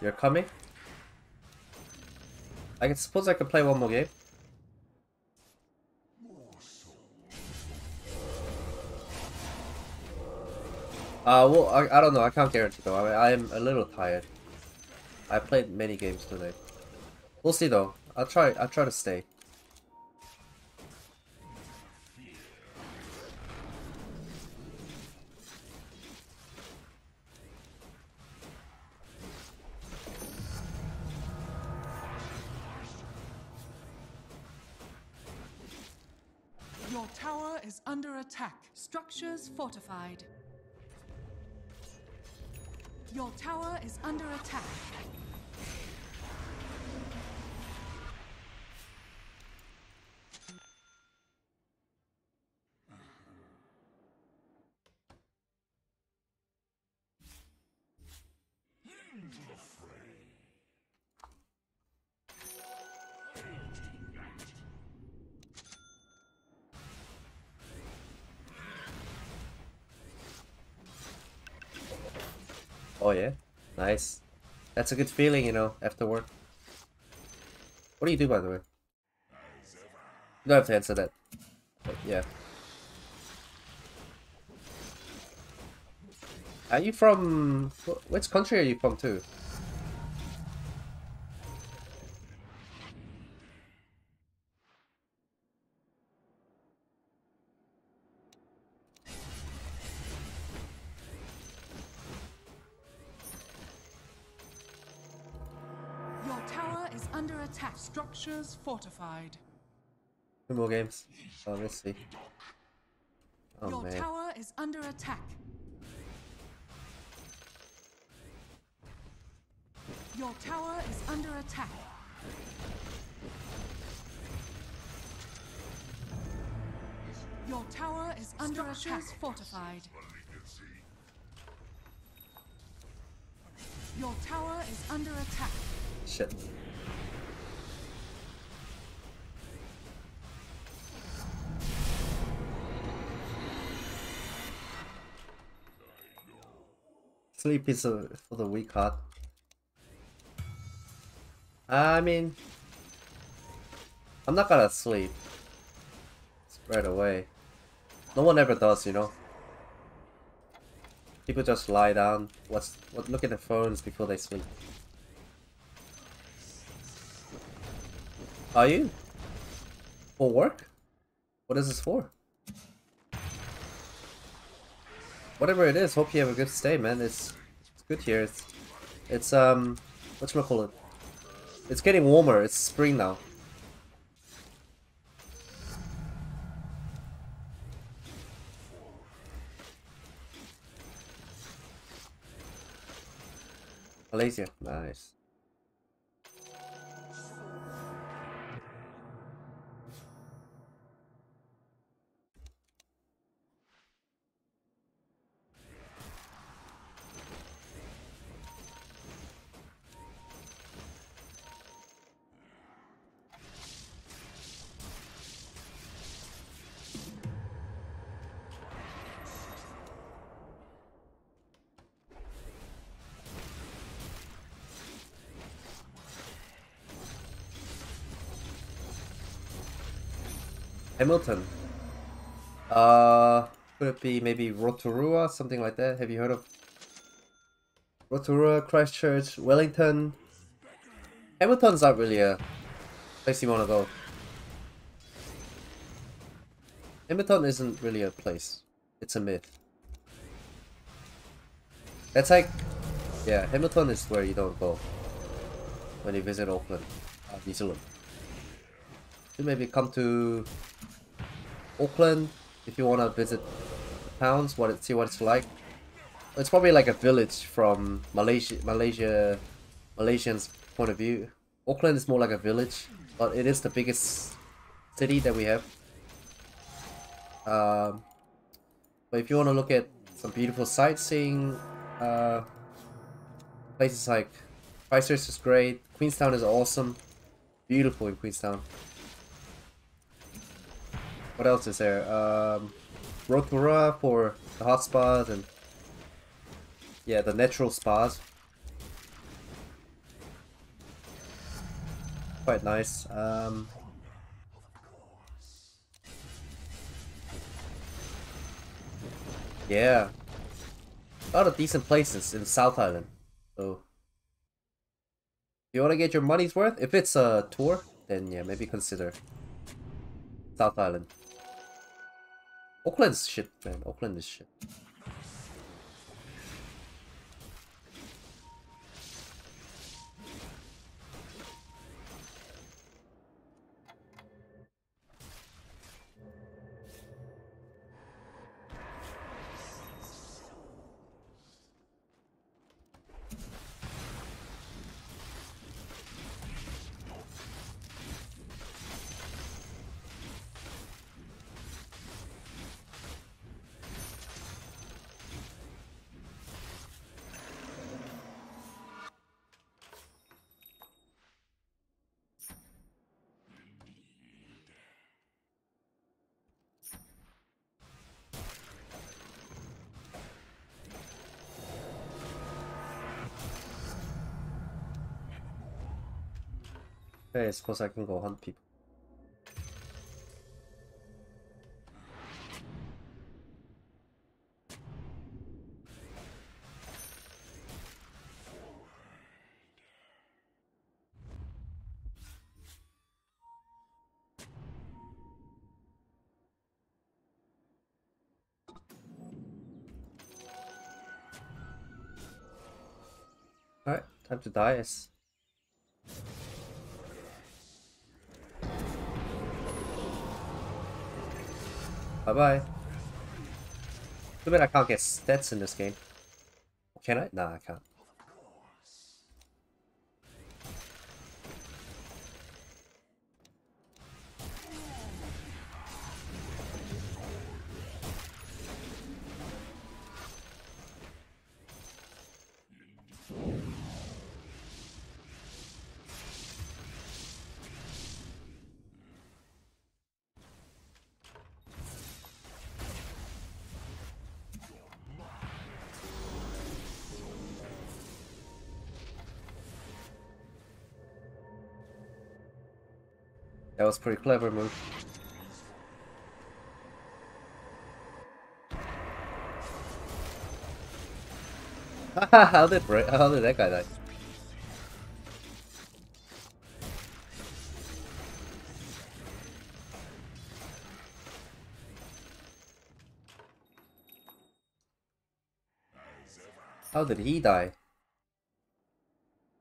You're coming? I suppose I could play one more game. Uh, well, I, I don't know. I can't guarantee though. I, I'm a little tired. I played many games today. We'll see though. I'll try. I'll try to stay. Fortified. Oh yeah, nice. That's a good feeling, you know, after work. What do you do, by the way? You don't have to answer that. But yeah. Are you from... Which country are you from, too? Structures fortified. Two more games. Oh, let's see. Oh, Your man. tower is under attack. Your tower is under attack. Your tower is under attack. fortified. Your tower is under attack. Shit. Sleep is for the weak heart. I mean, I'm not gonna sleep right away. No one ever does, you know. People just lie down, watch, what, look at their phones before they sleep. Are you? For work? What is this for? Whatever it is, hope you have a good stay, man. It's it's good here. It's it's um what's call it? It's getting warmer. It's spring now. Malaysia, nice. Hamilton. Uh, could it be maybe Rotorua, something like that? Have you heard of Rotorua, Christchurch, Wellington? Hamilton's not really a place you want to go. Hamilton isn't really a place. It's a myth. That's like, yeah, Hamilton is where you don't go when you visit Auckland, uh, New Zealand. You maybe come to Auckland if you want to visit the towns, what it, see what it's like. It's probably like a village from Malaysia, Malaysia, Malaysians' point of view. Auckland is more like a village, but it is the biggest city that we have. Um, but if you want to look at some beautiful sightseeing, uh, places like Christchurch is great. Queenstown is awesome. Beautiful in Queenstown. What else is there? Um, Rotorua for the hot spas and yeah, the natural spas. quite nice. Um, yeah, a lot of decent places in South Island. So, if you want to get your money's worth, if it's a tour, then yeah, maybe consider South Island. Auckland's shit, man. Oakland is shit. Okay, I suppose I can go hunt people. Alright, time to die. Bye bye. Too bad I can't get stats in this game. Can I? Nah, I can't. Pretty clever move. how did how did that guy die? How did he die?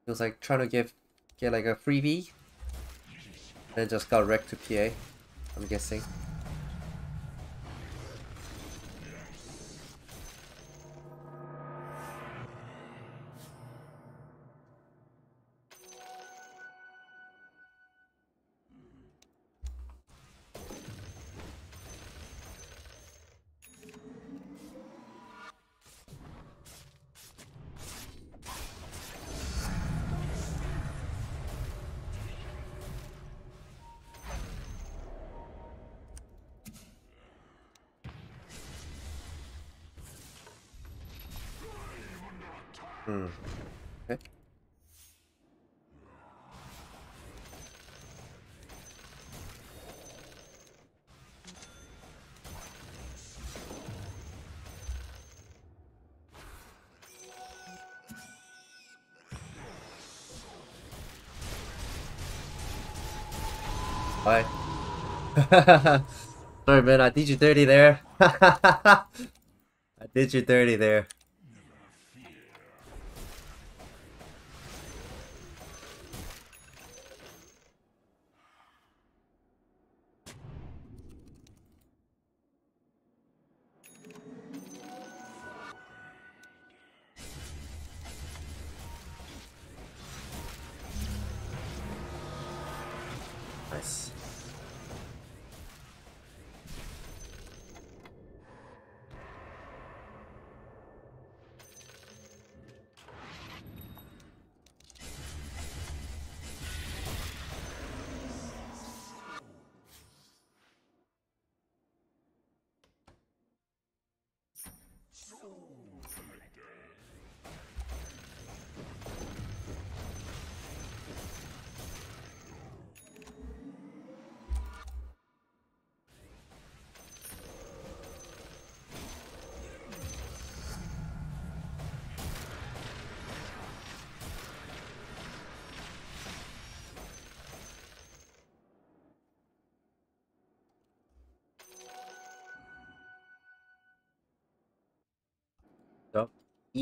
He was like trying to give get like a freebie then just got wrecked to PA, I'm guessing. Sorry man, I did you dirty there. I did you dirty there.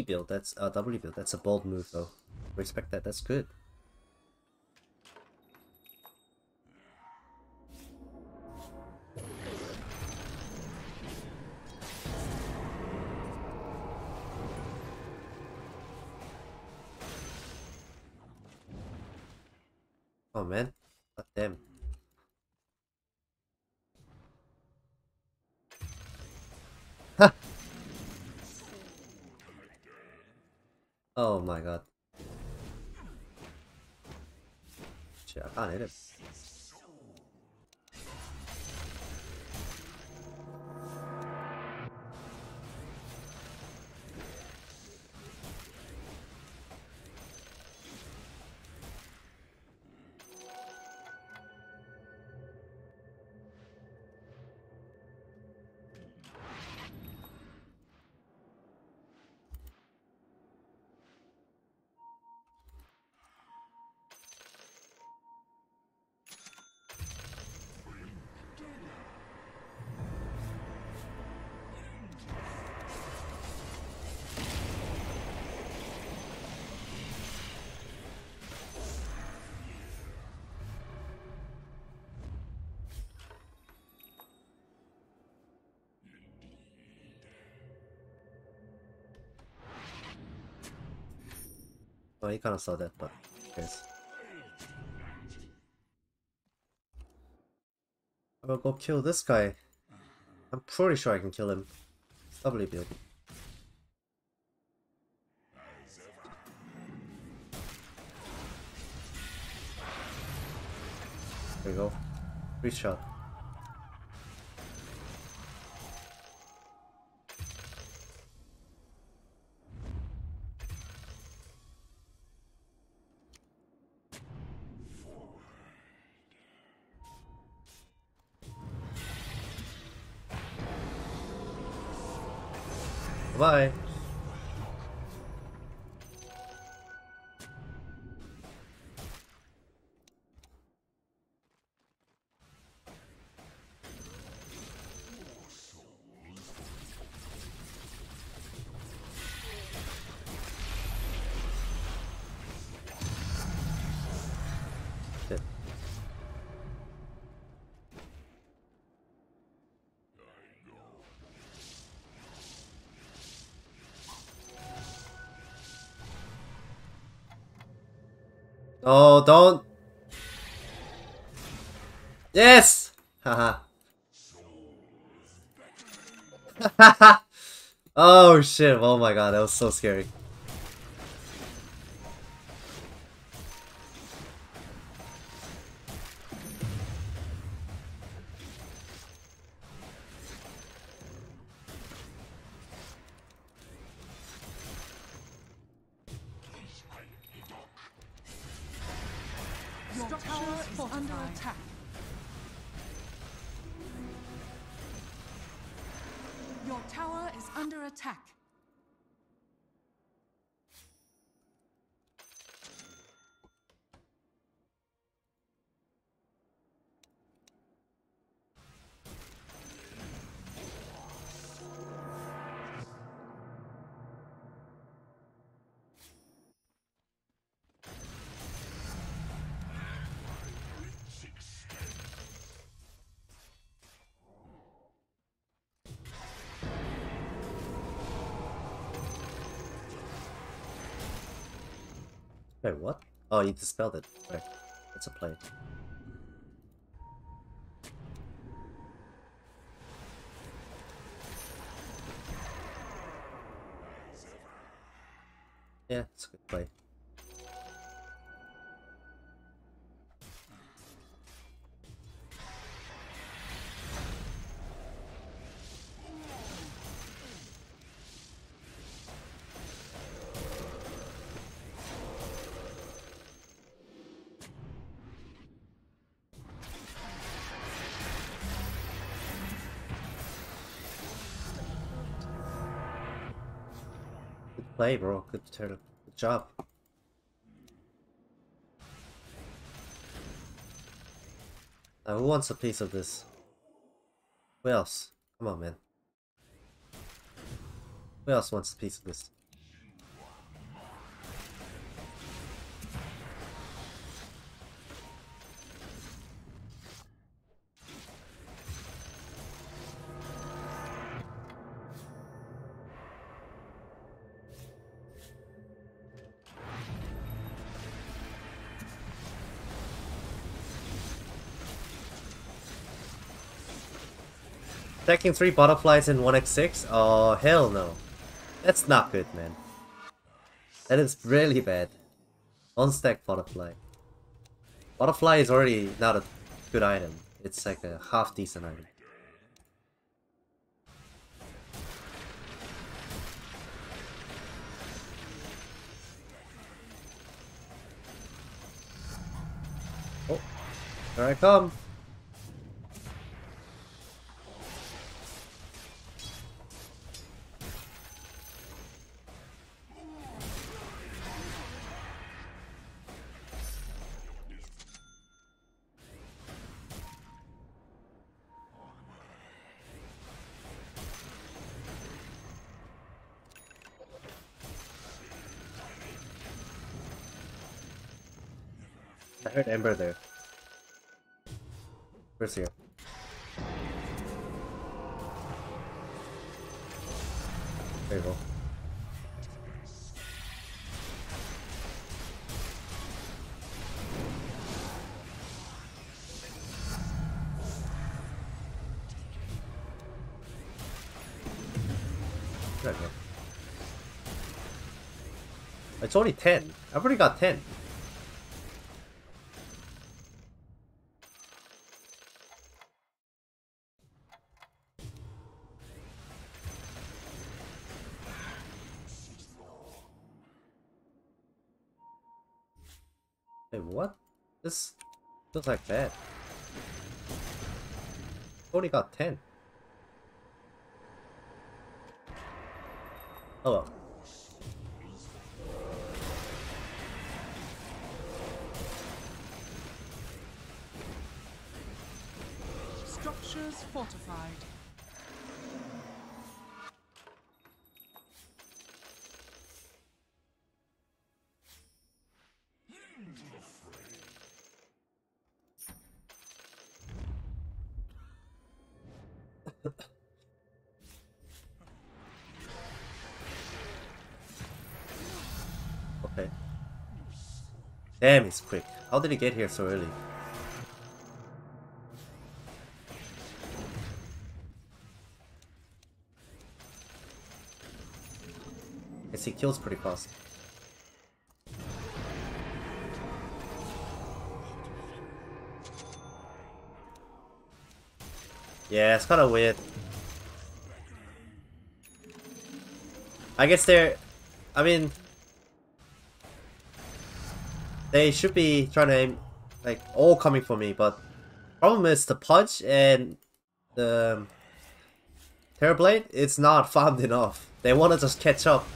Build, that's uh, W build. That's a bold move though. Respect that. That's good. Oh man, damn. Oh, he kind of saw that, but yes. I will go kill this guy. I'm pretty sure I can kill him. It's doubly build. There we go. Free shot. Oh, don't. Yes! Haha. oh shit, oh my god, that was so scary. Oh, you dispelled it. Okay. That's a play. Yeah, it's a good play. Play, bro. Good. Good job. Now, who wants a piece of this? Who else? Come on, man. Who else wants a piece of this? Stacking three butterflies in 1x6? Oh, hell no. That's not good, man. That is really bad. One stack butterfly. Butterfly is already not a good item. It's like a half decent item. Oh, here I come. It's only 10. I've already got 10. Wait, what? This feels like bad. Only got 10. Oh. Damn, he's quick. How did he get here so early? Guess he kills pretty fast. Yeah, it's kind of weird. I guess they're... I mean... They should be trying to aim... Like, all coming for me, but... Problem is the punch and... The... um, Terrorblade, it's not farmed enough. They want to just catch up.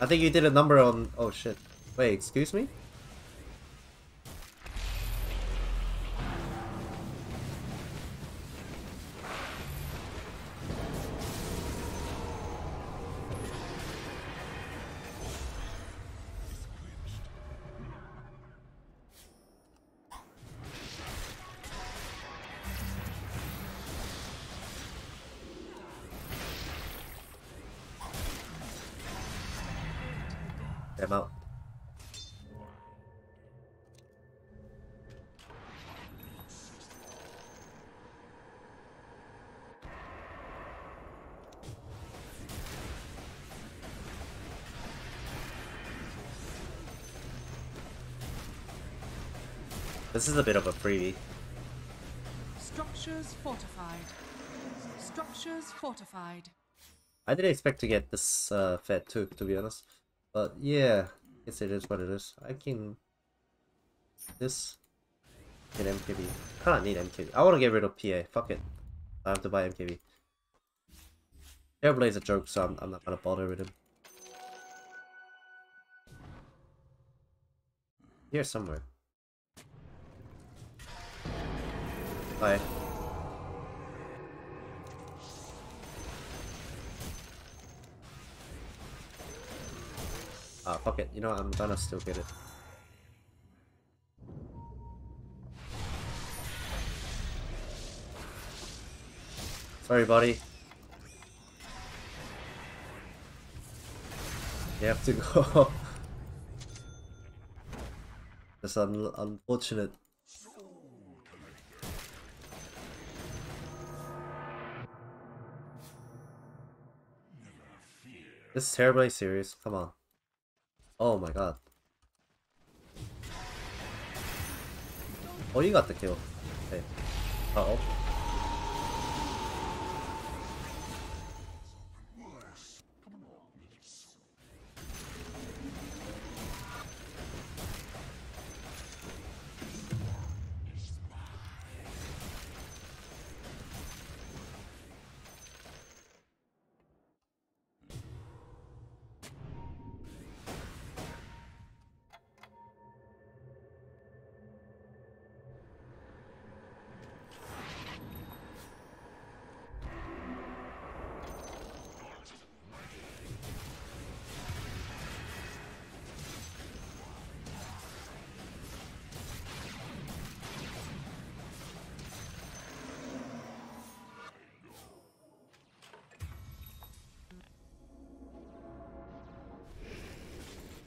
I think you did a number on... Oh shit. Wait, excuse me? This is a bit of a freebie. Structures fortified. Structures fortified. I didn't expect to get this uh, fed too, to be honest. But yeah, guess it is what it is. I can this get MKB. I kinda need MKB. I wanna get rid of PA. Fuck it. I have to buy MKB. Airblade's a joke, so I'm, I'm not gonna bother with him. Here somewhere. Bye. Ah, fuck it. You know what? I'm gonna still get it. Sorry, buddy. You have to go. That's un unfortunate. This is terribly serious. Come on. Oh my god. Oh, you got the kill. Okay. Uh oh.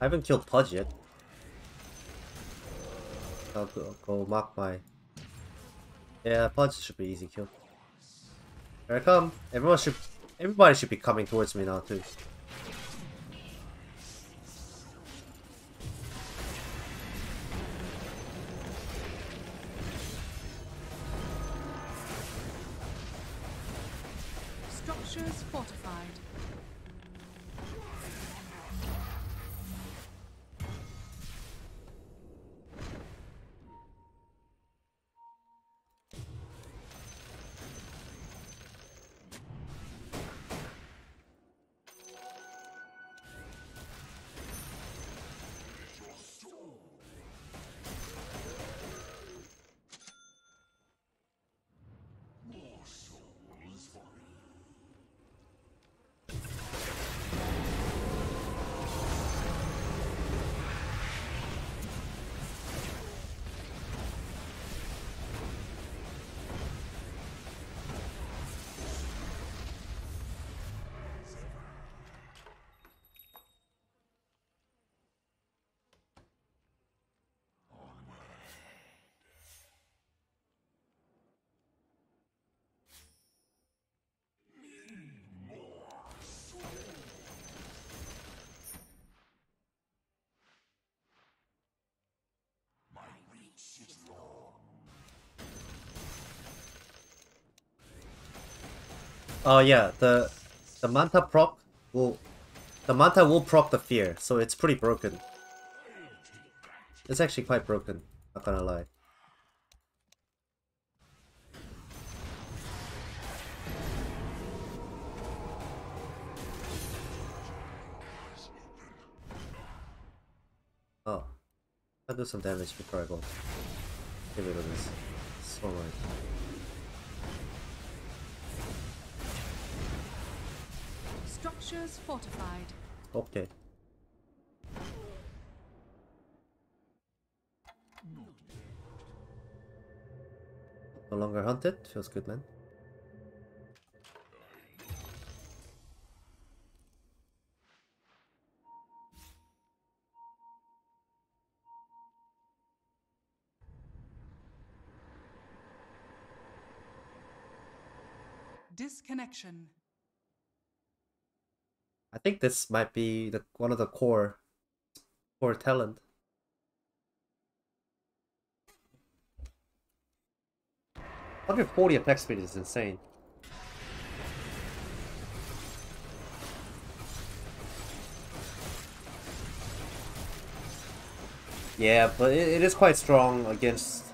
I haven't killed Pudge yet. I'll go, go mark my... Yeah, Pudge should be easy kill. Here I come. Everyone should... Everybody should be coming towards me now too. Structures fortified. Oh yeah, the the Manta proc will the Manta will proc the fear, so it's pretty broken. It's actually quite broken, not gonna lie. Oh. I'll do some damage before I go. Get rid of this. So annoying. Structures fortified. Okay. No longer hunted. Feels good, man. Disconnection. I think this might be the one of the core core talent. Hundred forty attack speed is insane. Yeah, but it, it is quite strong against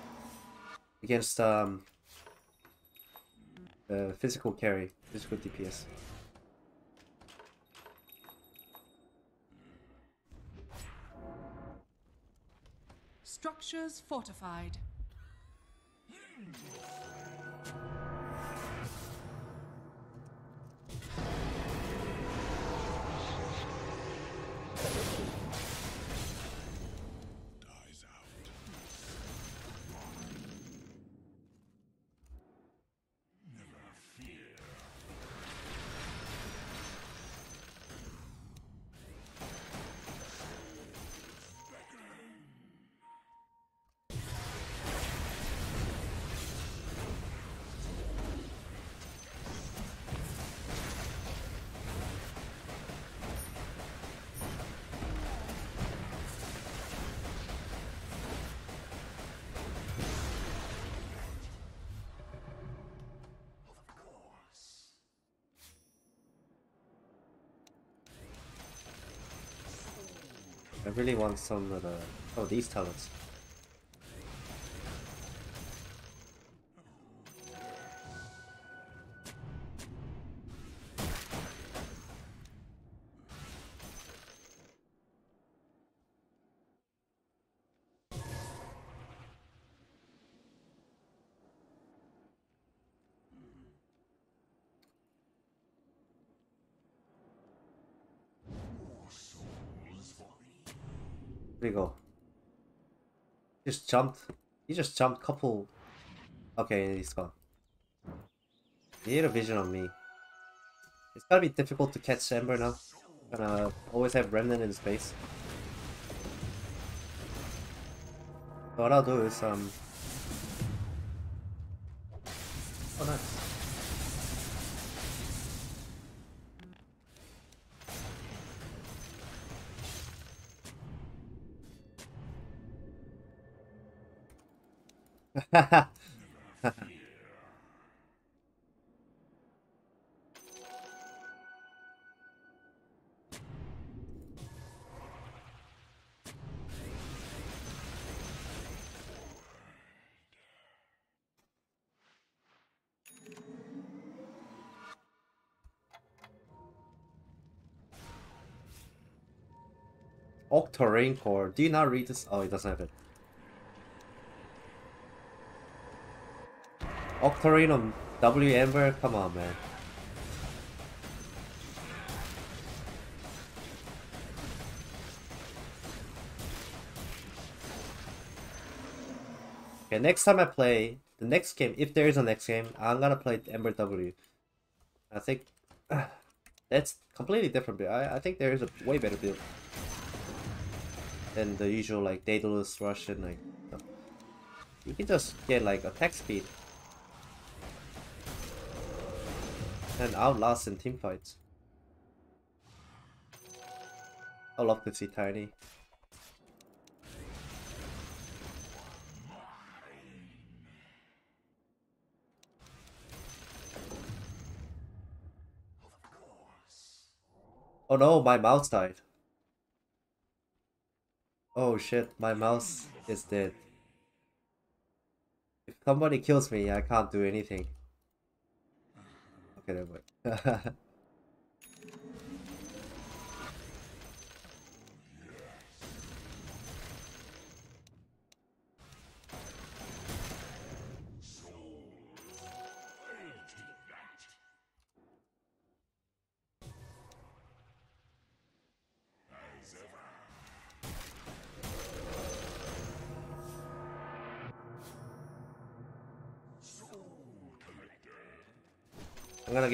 against um uh, physical carry, physical DPS. Structures fortified. Hmm. I really want some of the oh these talents. We go. Just jumped. He just jumped couple. Okay, he's gone. He had a vision on me. It's gotta be difficult to catch Ember now. Gonna always have Remnant in space. What I'll do is um. Octarine Core. Do you not read this? Oh, he doesn't have it. Octarine on W Ember? Come on, man. Okay, next time I play, the next game, if there is a next game, I'm gonna play Ember W. I think that's completely different build. I, I think there is a way better build than the usual like Daedalus Rush and like you can just get like a attack speed and outlast in team fights. I love to see Tiny. Oh no, my mouse died. Oh shit, my mouse is dead. If somebody kills me, I can't do anything. Okay, never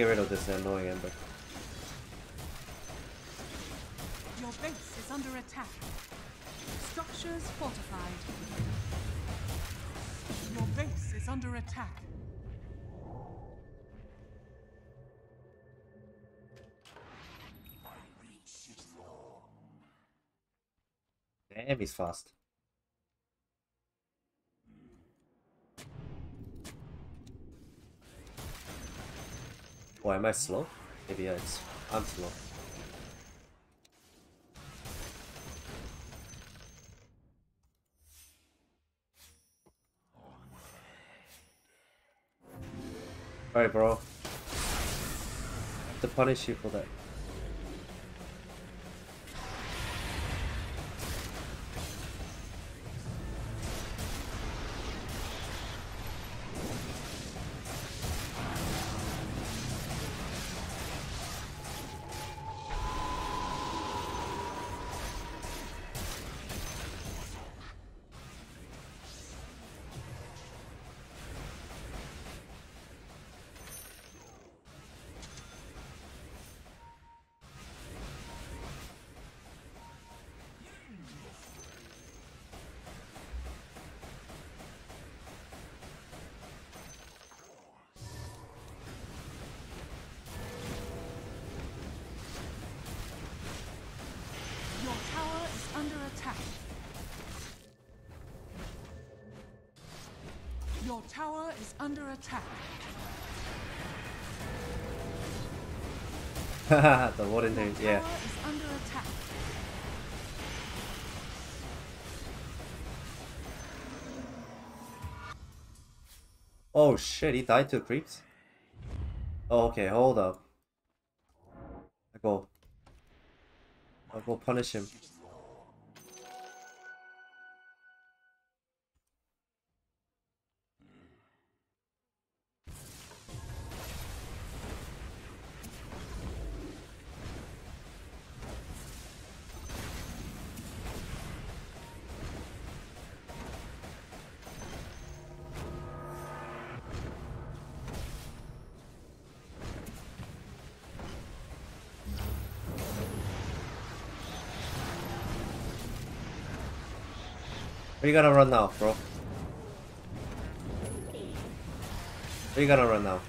get rid of this annoying Ember. Your base is under attack. Structures fortified. Your base is under attack. Damn, he's fast. Oh, am I slow? Maybe I'm slow. Alright, bro. I have to punish you for that. Your tower is under attack. the water dude, yeah. Oh shit, he died to creeps? Oh, okay, hold up. I go. I go punish him. Where you gonna run now, bro? Where you gonna run now?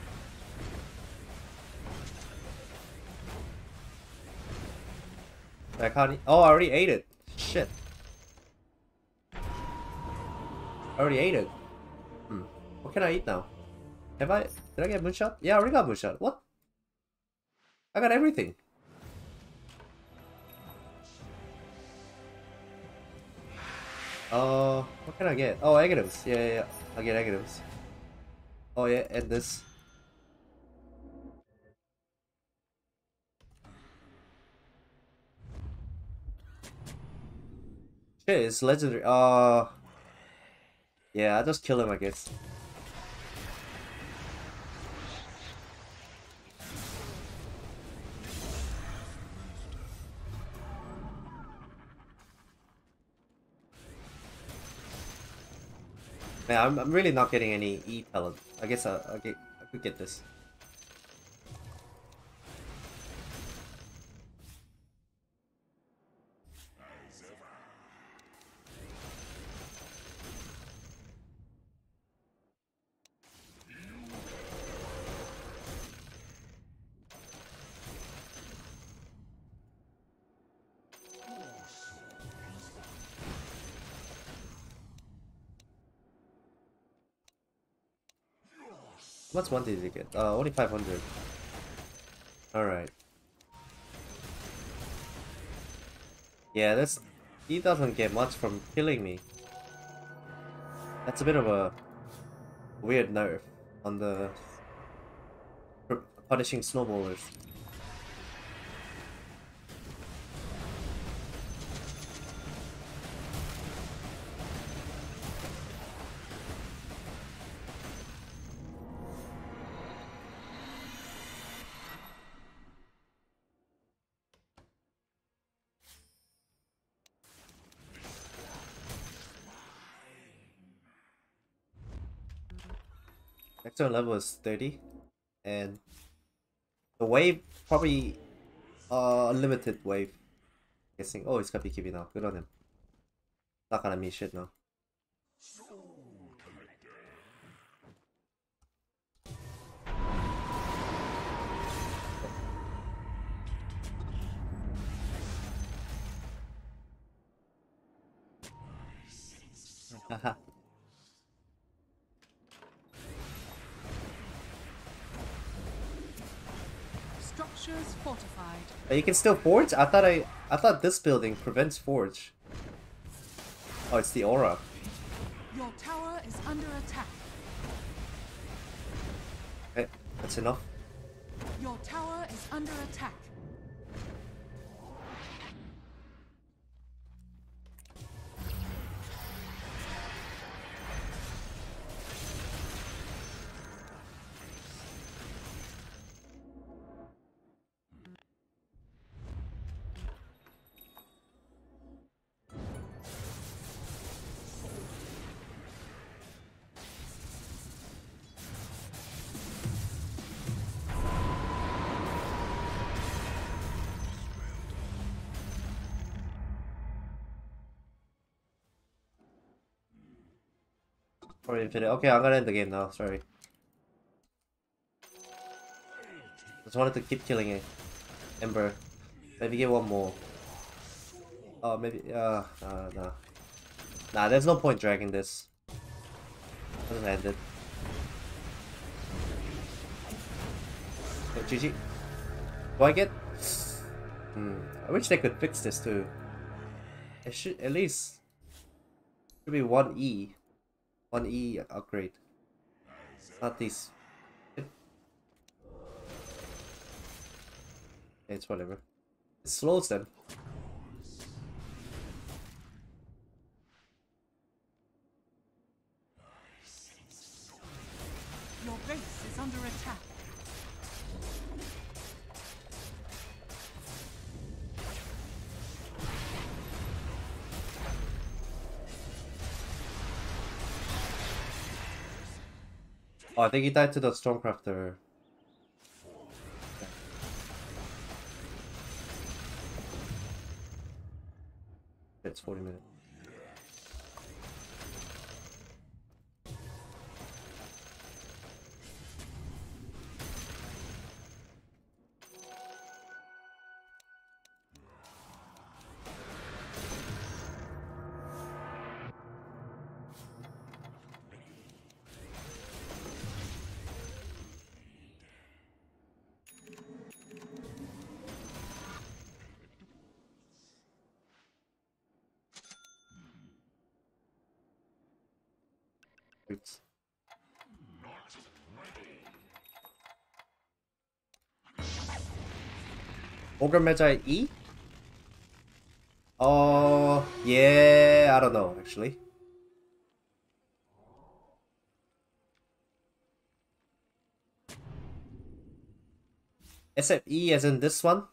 I can't. Oh, I already ate it. Shit. I already ate it. Hmm. What can I eat now? Have I? Did I get Moon Shard? Yeah, I already got Moon Shard. What? I got everything. What can I get? Oh, negatives. Yeah, yeah, yeah. I get negatives. Oh yeah, and this. Shit, it's legendary. Uh, yeah, I just kill him, I guess. Man, I'm, I'm really not getting any E talent. I guess I, I, get, I could get this. What's one did you get? Uh, only 500. Alright. Yeah, that's... He doesn't get much from killing me. That's a bit of a weird nerf on the punishing snowballers. Maximum level is 30 and the wave probably uh limited wave. Guessing oh it's be Kibi now. Good on him. Not gonna mean shit now. Haha. Structures fortified. You can still forge? I thought I I thought this building prevents forge. Oh, it's the aura. Your tower is under attack. Okay, that's enough. Your tower is under attack. Or infinite. Okay, I'm gonna end the game now. Sorry. Just wanted to keep killing it. Ember. Maybe get one more. Oh, maybe. Uh, uh, nah. Nah, there's no point dragging this. Doesn't end it. GG. Do I get? Hmm. I wish they could fix this too. It should at least should be one E. One E upgrade. Not this. It's whatever. It slows them. Think he died to the Stormcrafter. It's 40 minutes. Ogre E? Oh, yeah, I don't know actually. SFE as in this one?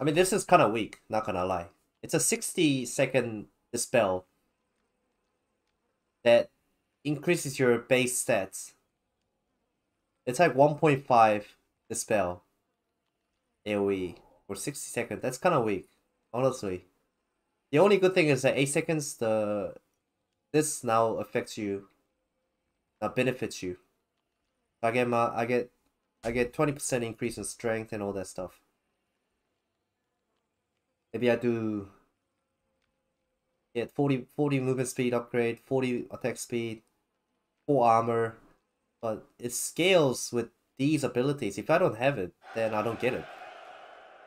I mean, this is kind of weak, not gonna lie. It's a 60 second dispel that increases your base stats. It's like 1.5 dispel AoE for 60 seconds. That's kind of weak, honestly. The only good thing is that 8 seconds, the this now affects you, uh, benefits you. I get my, I get, I get 20% increase in strength and all that stuff. Maybe I do get 40, 40 movement speed upgrade, 40 attack speed, 4 armor, but it scales with these abilities. If I don't have it, then I don't get it.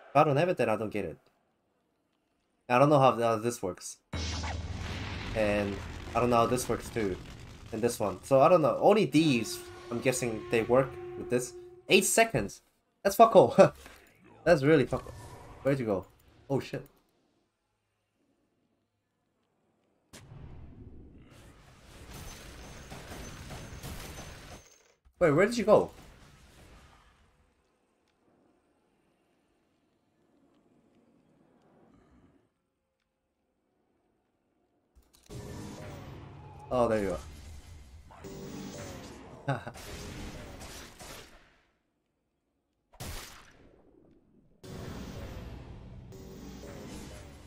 If I don't have it, then I don't get it. I don't know how, how this works. And I don't know how this works too. And this one. So I don't know. Only these, I'm guessing they work with this. 8 seconds! That's fuck all. That's really fuck all. Where'd you go? Oh shit. Wait, where did you go? Oh, there you are.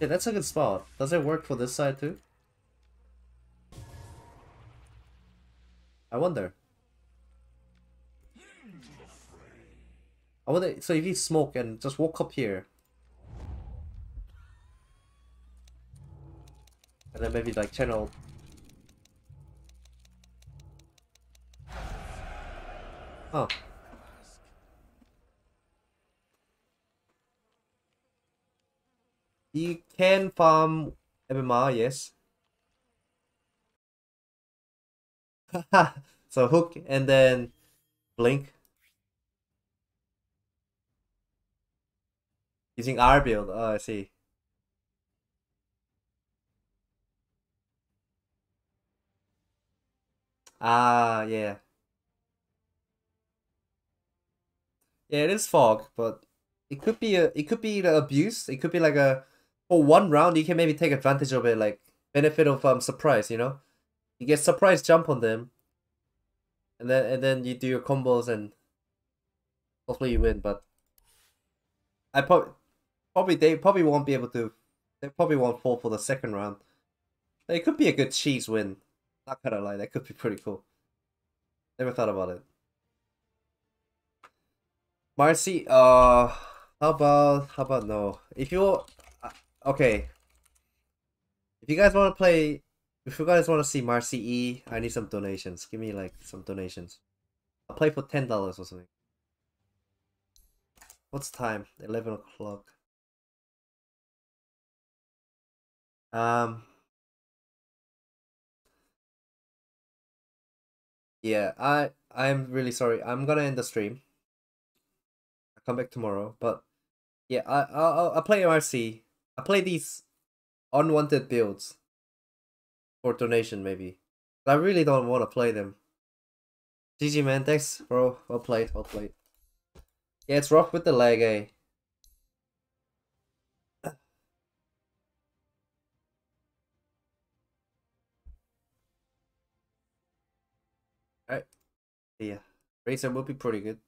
yeah, that's a good spot. Does it work for this side too? I wonder. I wonder, so if you smoke and just walk up here. And then maybe like channel. Oh. You can farm MMR, yes. so hook and then blink. Using our build. Oh, I see. Ah, yeah. Yeah, it is fog, but it could be a it could be the abuse. It could be like a for one round you can maybe take advantage of it, like benefit of um surprise. You know, you get surprise jump on them, and then and then you do your combos and hopefully you win. But I probably probably they probably won't be able to. They probably won't fall for the second round. It could be a good cheese win. Not gonna lie, that could be pretty cool. Never thought about it. Marci, uh, how about how about no? If you uh, okay, if you guys want to play, if you guys want to see Marci E, I need some donations. Give me like some donations. I'll play for ten dollars or something. What's time? Eleven o'clock. Um, yeah, I I'm really sorry. I'm gonna end the stream. I'll come back tomorrow, but yeah, I I I play MRC. I play these unwanted builds for donation maybe. But I really don't want to play them. GG man, thanks bro. Well played, well played. Yeah, it's rough with the lag, eh? Razor will be pretty good.